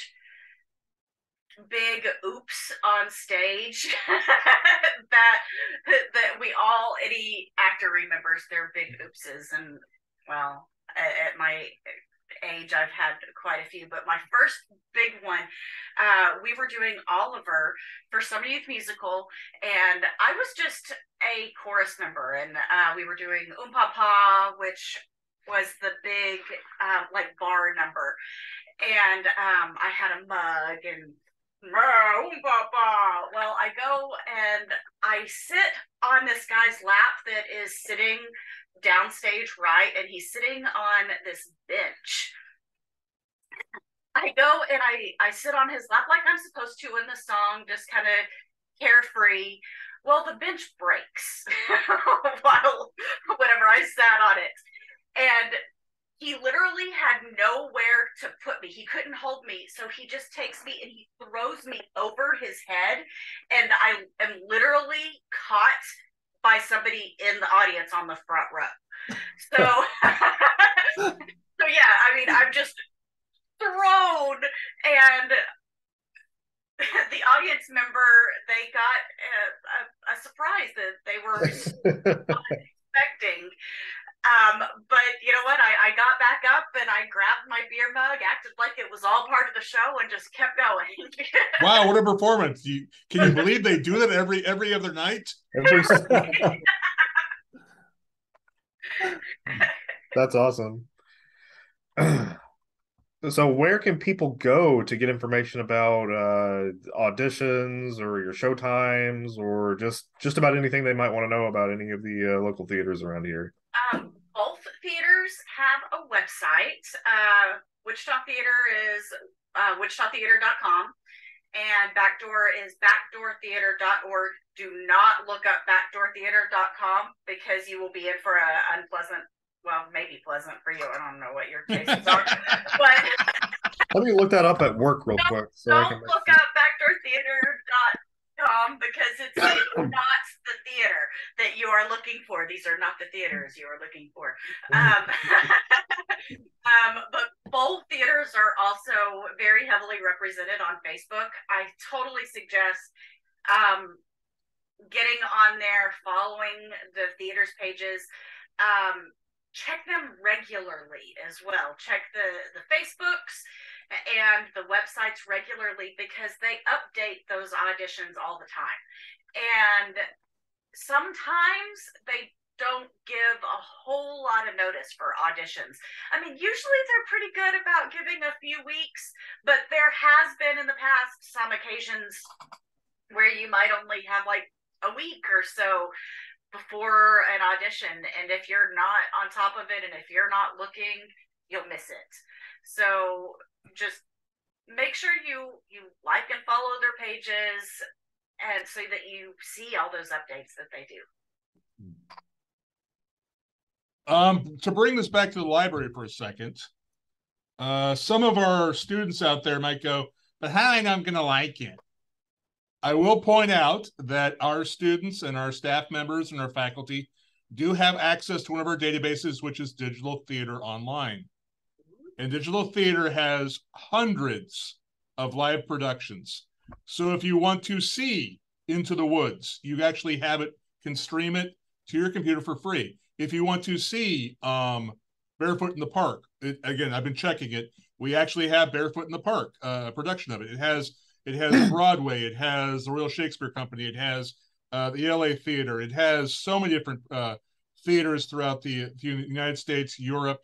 Speaker 4: big oops on stage that that we all any actor remembers their big oopses and well at my age, I've had quite a few, but my first big one, uh, we were doing Oliver for Summer Youth Musical, and I was just a chorus member, and uh, we were doing Um Pa, which was the big uh, like bar number, and um, I had a mug and well, I go and I sit on this guy's lap that is sitting downstage right, and he's sitting on this bench. I go and I I sit on his lap like I'm supposed to in the song, just kind of carefree. Well, the bench breaks while whenever I sat on it, and he literally had nowhere to put me. He couldn't hold me. So he just takes me and he throws me over his head. And I am literally caught by somebody in the audience on the front row. So, so yeah, I mean, I'm just thrown and the audience member they got a, a, a surprise that they were expecting um, but you know what? I, I got back up and I grabbed my beer mug, acted like it was all part of the show, and just kept going.
Speaker 3: wow, what a performance! You, can you believe they do that every every other night? Every...
Speaker 1: That's awesome. so, where can people go to get information about uh, auditions or your show times, or just just about anything they might want to know about any of the uh, local theaters around here?
Speaker 4: Um, both theaters have a website. Uh, Wichita Theater is uh, wichitatheater.com and Backdoor is backdoortheater.org. Do not look up backdoortheater.com because you will be in for an unpleasant, well, maybe pleasant for you. I don't know what your tastes are, but
Speaker 1: let me look that up at work real
Speaker 4: don't,
Speaker 1: quick.
Speaker 4: So don't look up backdoortheater.org Tom, because it's, not the theater that you are looking for. These are not the theaters you are looking for. Um, um, but both theaters are also very heavily represented on Facebook. I totally suggest um, getting on there, following the theaters pages. Um, check them regularly as well. Check the the Facebooks and the websites regularly because they update those auditions all the time. And sometimes they don't give a whole lot of notice for auditions. I mean, usually they're pretty good about giving a few weeks, but there has been in the past some occasions where you might only have like a week or so before an audition. And if you're not on top of it and if you're not looking, you'll miss it. So just make sure you you like and follow their pages and so that you see all those updates that they do.
Speaker 3: Um, to bring this back to the library for a second, uh, some of our students out there might go, but how I know I'm going to like it? I will point out that our students and our staff members and our faculty do have access to one of our databases, which is Digital Theater Online. And Digital Theater has hundreds of live productions. So if you want to see Into the Woods, you actually have it, can stream it to your computer for free if you want to see um, Barefoot in the Park, it, again, I've been checking it. We actually have Barefoot in the Park, uh, production of it. It has it has Broadway, it has the Royal Shakespeare Company, it has uh, the LA Theater, it has so many different uh, theaters throughout the, the United States, Europe,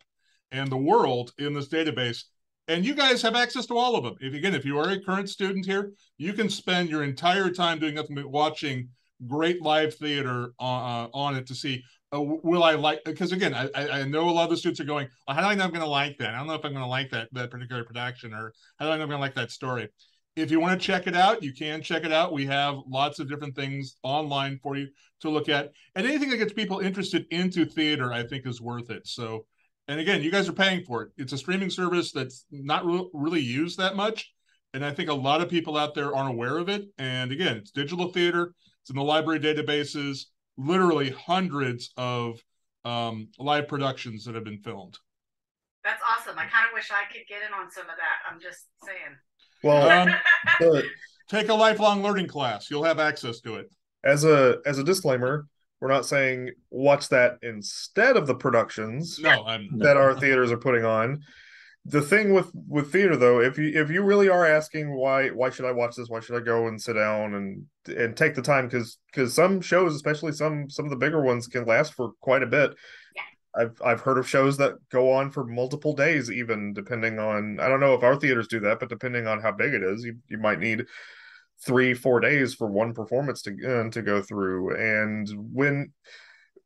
Speaker 3: and the world in this database. And you guys have access to all of them. If again, if you are a current student here, you can spend your entire time doing nothing but watching great live theater uh, on it to see uh, will I like? Because again, I, I know a lot of the students are going. Well, how do I know I'm going to like that? I don't know if I'm going to like that that particular production, or how do I know I'm going to like that story? If you want to check it out, you can check it out. We have lots of different things online for you to look at, and anything that gets people interested into theater, I think, is worth it. So, and again, you guys are paying for it. It's a streaming service that's not re- really used that much, and I think a lot of people out there aren't aware of it. And again, it's digital theater. It's in the library databases literally hundreds of um, live productions that have been filmed.
Speaker 4: That's awesome. I kind of wish I could get in on some of that. I'm just saying.
Speaker 1: Well, um,
Speaker 3: take a lifelong learning class. You'll have access to it.
Speaker 1: As a as a disclaimer, we're not saying watch that instead of the productions
Speaker 3: no, I'm,
Speaker 1: that our theaters are putting on. The thing with with theater though if you if you really are asking why why should i watch this? Why should i go and sit down and and take the time? Because because some shows especially some some of the bigger ones can last for quite a bit.
Speaker 4: Yeah.
Speaker 1: i've i've heard of shows that go on for multiple days even depending on i don't know if our theaters do that but depending on how big it is you, you might need three four days for one performance to uh, to go through and when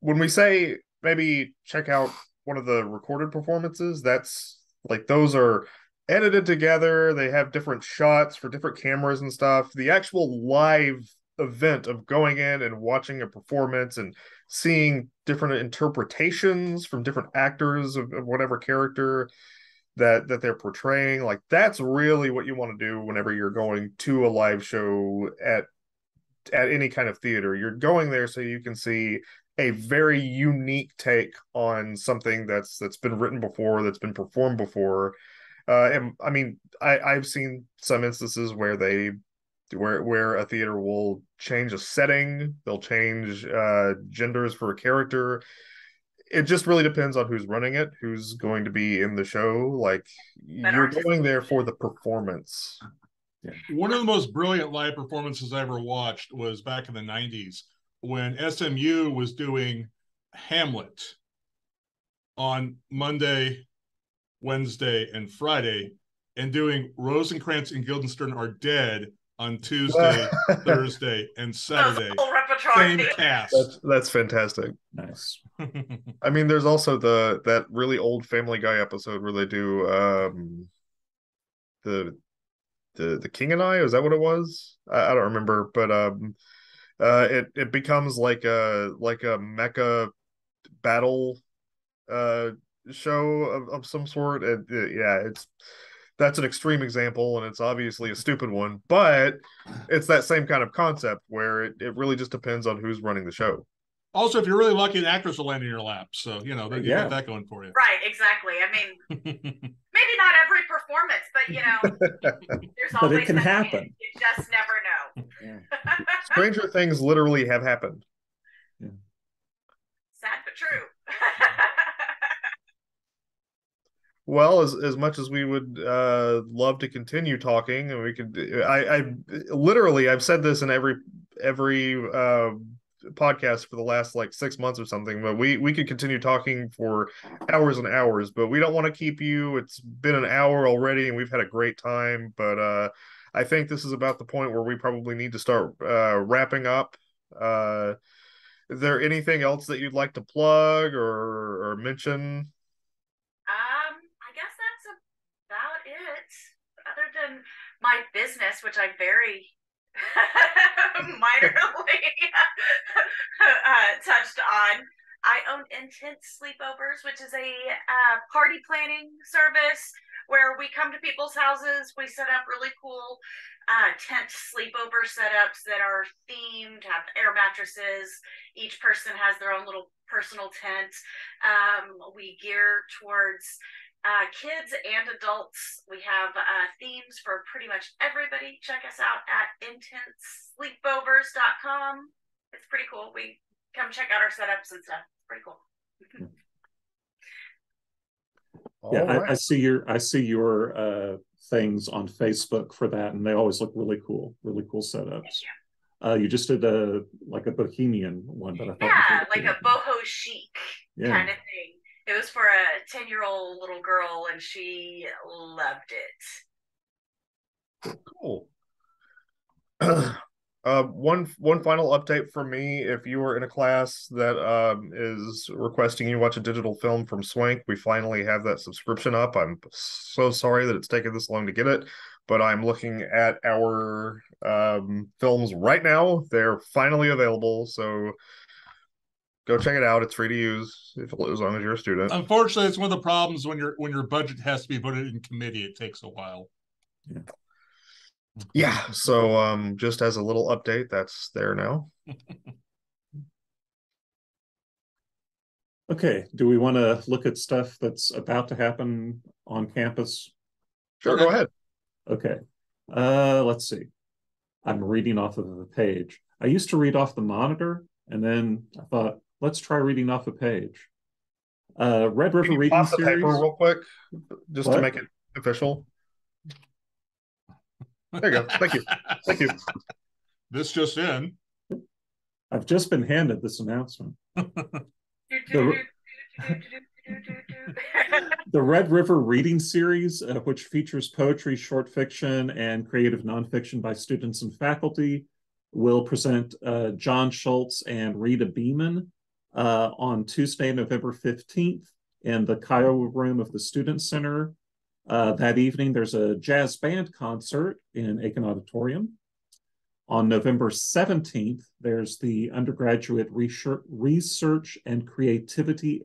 Speaker 1: when we say maybe check out one of the recorded performances that's like those are edited together. They have different shots for different cameras and stuff. The actual live event of going in and watching a performance and seeing different interpretations from different actors of, of whatever character that that they're portraying like that's really what you want to do whenever you're going to a live show at at any kind of theater you're going there so you can see a very unique take on something that's that's been written before, that's been performed before. Uh, and I mean, I, I've seen some instances where they where where a theater will change a setting, they'll change uh, genders for a character. It just really depends on who's running it, who's going to be in the show. Like you're going there for the performance.
Speaker 3: Yeah. One of the most brilliant live performances I ever watched was back in the '90s when SMU was doing Hamlet on Monday, Wednesday, and Friday, and doing Rosencrantz and Guildenstern are dead on Tuesday, Thursday, and Saturday. Same cast.
Speaker 1: That's, that's fantastic.
Speaker 2: Nice.
Speaker 1: I mean, there's also the that really old Family Guy episode where they do um the the the King and I. Is that what it was? I, I don't remember, but um uh, it it becomes like a like a mecha battle uh show of, of some sort. And it, yeah, it's that's an extreme example, and it's obviously a stupid one, but it's that same kind of concept where it, it really just depends on who's running the show.
Speaker 3: Also, if you're really lucky, an actress will land in your lap. So you know, you yeah. got that going for you.
Speaker 4: Right, exactly. I mean, maybe not every performance, but you know, there's always.
Speaker 2: But it can happen.
Speaker 4: You just never know. Yeah.
Speaker 1: Stranger things literally have happened.
Speaker 4: Yeah. Sad but true.
Speaker 1: well, as as much as we would uh, love to continue talking, and we could, I, I literally, I've said this in every every. Uh, podcast for the last like six months or something, but we we could continue talking for hours and hours. But we don't want to keep you. It's been an hour already, and we've had a great time. But uh, I think this is about the point where we probably need to start uh, wrapping up. Uh, is there anything else that you'd like to plug or, or mention?
Speaker 4: Um, I guess that's about it. Other than my business, which I very minorly uh, touched on. I own Intense Sleepovers, which is a uh, party planning service where we come to people's houses. We set up really cool uh, tent sleepover setups that are themed, have air mattresses. Each person has their own little personal tent. Um, we gear towards uh, kids and adults. We have uh, themes for pretty much everybody. Check us out at intensesleepovers.com. It's pretty cool. We come check out our setups and stuff. It's pretty cool.
Speaker 2: yeah, right. I, I, see your I see your uh, things on Facebook for that, and they always look really cool. Really cool setups. Uh, you just did a like a bohemian one, but I thought
Speaker 4: yeah, like a boho chic yeah. kind of thing. It was for a 10 year old little girl and she loved
Speaker 1: it. Cool. uh, one one final update for me. If you were in a class that um, is requesting you watch a digital film from Swank, we finally have that subscription up. I'm so sorry that it's taken this long to get it, but I'm looking at our um, films right now. They're finally available. So go check it out. It's free to use if as long as you're a student.
Speaker 3: Unfortunately, it's one of the problems when your when your budget has to be voted in committee. It takes a while.
Speaker 1: Yeah. Yeah. So um just as a little update, that's there now.
Speaker 2: okay. Do we want to look at stuff that's about to happen on campus?
Speaker 1: Sure, go ahead.
Speaker 2: Okay. Uh let's see. I'm reading off of the page. I used to read off the monitor and then I thought, Let's try reading off a page. Uh, Red River Can Reading
Speaker 1: Series. paper real quick, just what? to make it official. There you go. Thank you. Thank you.
Speaker 3: This just in.
Speaker 2: I've just been handed this announcement. the, the Red River Reading Series, uh, which features poetry, short fiction, and creative nonfiction by students and faculty, will present uh, John Schultz and Rita Beeman uh, on Tuesday, November 15th in the Kiowa room of the Student Center. Uh, that evening, there's a jazz band concert in Akin Auditorium. On November 17th, there's the undergraduate research, research and creativity.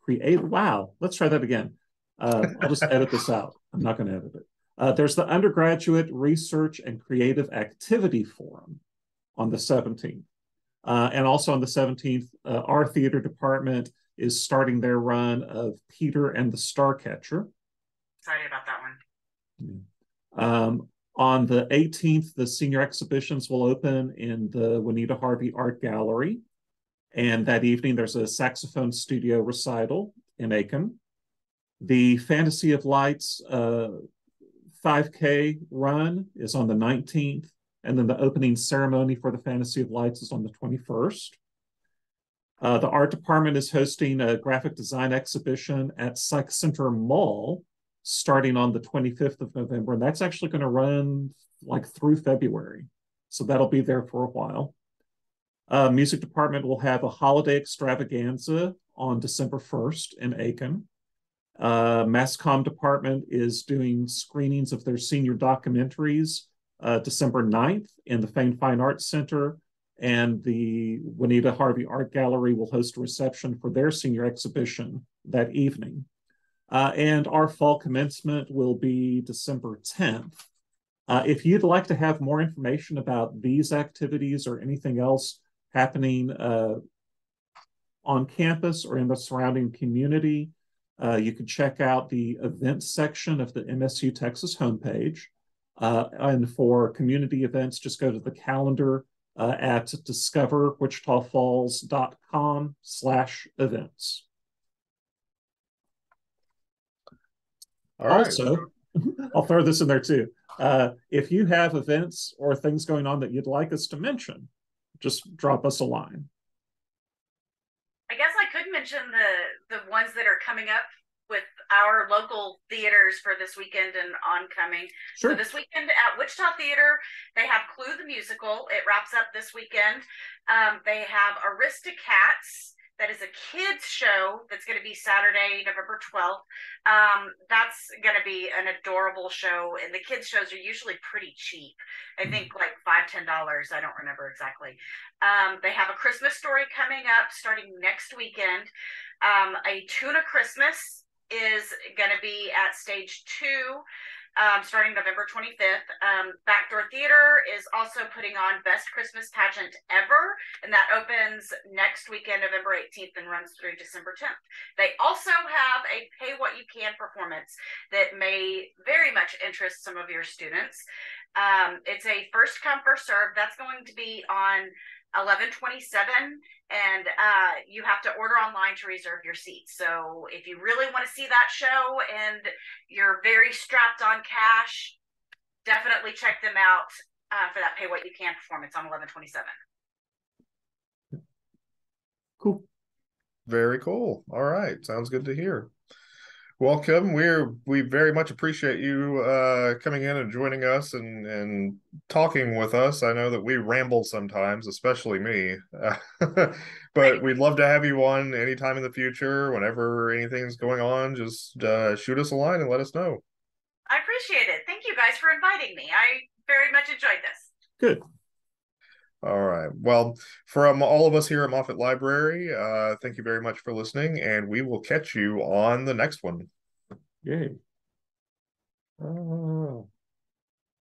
Speaker 2: Create, wow, let's try that again. Uh, I'll just edit this out. I'm not going to edit it. Uh, there's the undergraduate research and creative activity forum on the 17th. Uh, and also on the 17th, uh, our theater department is starting their run of Peter and the Starcatcher.
Speaker 4: Excited about that one.
Speaker 2: Um, on the 18th, the senior exhibitions will open in the Juanita Harvey Art Gallery. And that evening, there's a saxophone studio recital in Akin. The Fantasy of Lights uh, 5K run is on the 19th. And then the opening ceremony for the Fantasy of Lights is on the 21st. Uh, the art department is hosting a graphic design exhibition at Sikes Senter Mall starting on the 25th of November. And that's actually going to run like through February. So that'll be there for a while. Uh, music department will have a holiday extravaganza on December 1st in Akin. Uh, Mass Comm department is doing screenings of their senior documentaries uh, December 9th in the Fain Fine Arts Center. And the Juanita Harvey Art Gallery will host a reception for their senior exhibition that evening. Uh, and our fall commencement will be December 10th. Uh, if you'd like to have more information about these activities or anything else happening uh, on campus or in the surrounding community, uh, you can check out the events section of the MSU Texas homepage. Uh, and for community events, just go to the calendar uh, at discoverwichitafalls.com slash events. All right. Also, I'll throw this in there too. Uh, if you have events or things going on that you'd like us to mention, just drop us a line.
Speaker 4: I guess I could mention the the ones that are coming up with our local theaters for this weekend and oncoming.
Speaker 2: Sure.
Speaker 4: So this weekend at Wichita Theater, they have Clue the musical. It wraps up this weekend. Um, they have Aristocats. That is a kids show that's going to be Saturday, November 12th. Um, that's going to be an adorable show. And the kids shows are usually pretty cheap. I think like five, ten dollars. I don't remember exactly. Um, they have a Christmas story coming up starting next weekend. Um, a tuna Christmas is going to be at stage two um, starting November 25th. Um, Backdoor Theater is also putting on Best Christmas Pageant Ever, and that opens next weekend, November 18th, and runs through December 10th. They also have a Pay What You Can performance that may very much interest some of your students. Um, it's a first come, first serve. That's going to be on 1127 and uh, you have to order online to reserve your seats. So if you really want to see that show and you're very strapped on cash definitely check them out uh, for that pay what you can performance on 1127
Speaker 2: cool.
Speaker 1: Very cool. All right. Sounds good to hear Kevin, we're we very much appreciate you uh, coming in and joining us and and talking with us. I know that we ramble sometimes, especially me, but we'd love to have you on anytime in the future. Whenever anything's going on, just uh, shoot us a line and let us know.
Speaker 4: I appreciate it. Thank you guys for inviting me. I very much enjoyed this.
Speaker 2: Good.
Speaker 1: All right. Well, from all of us here at Moffett Library, uh, thank you very much for listening, and we will catch you on the next one.
Speaker 2: Yay. Oh.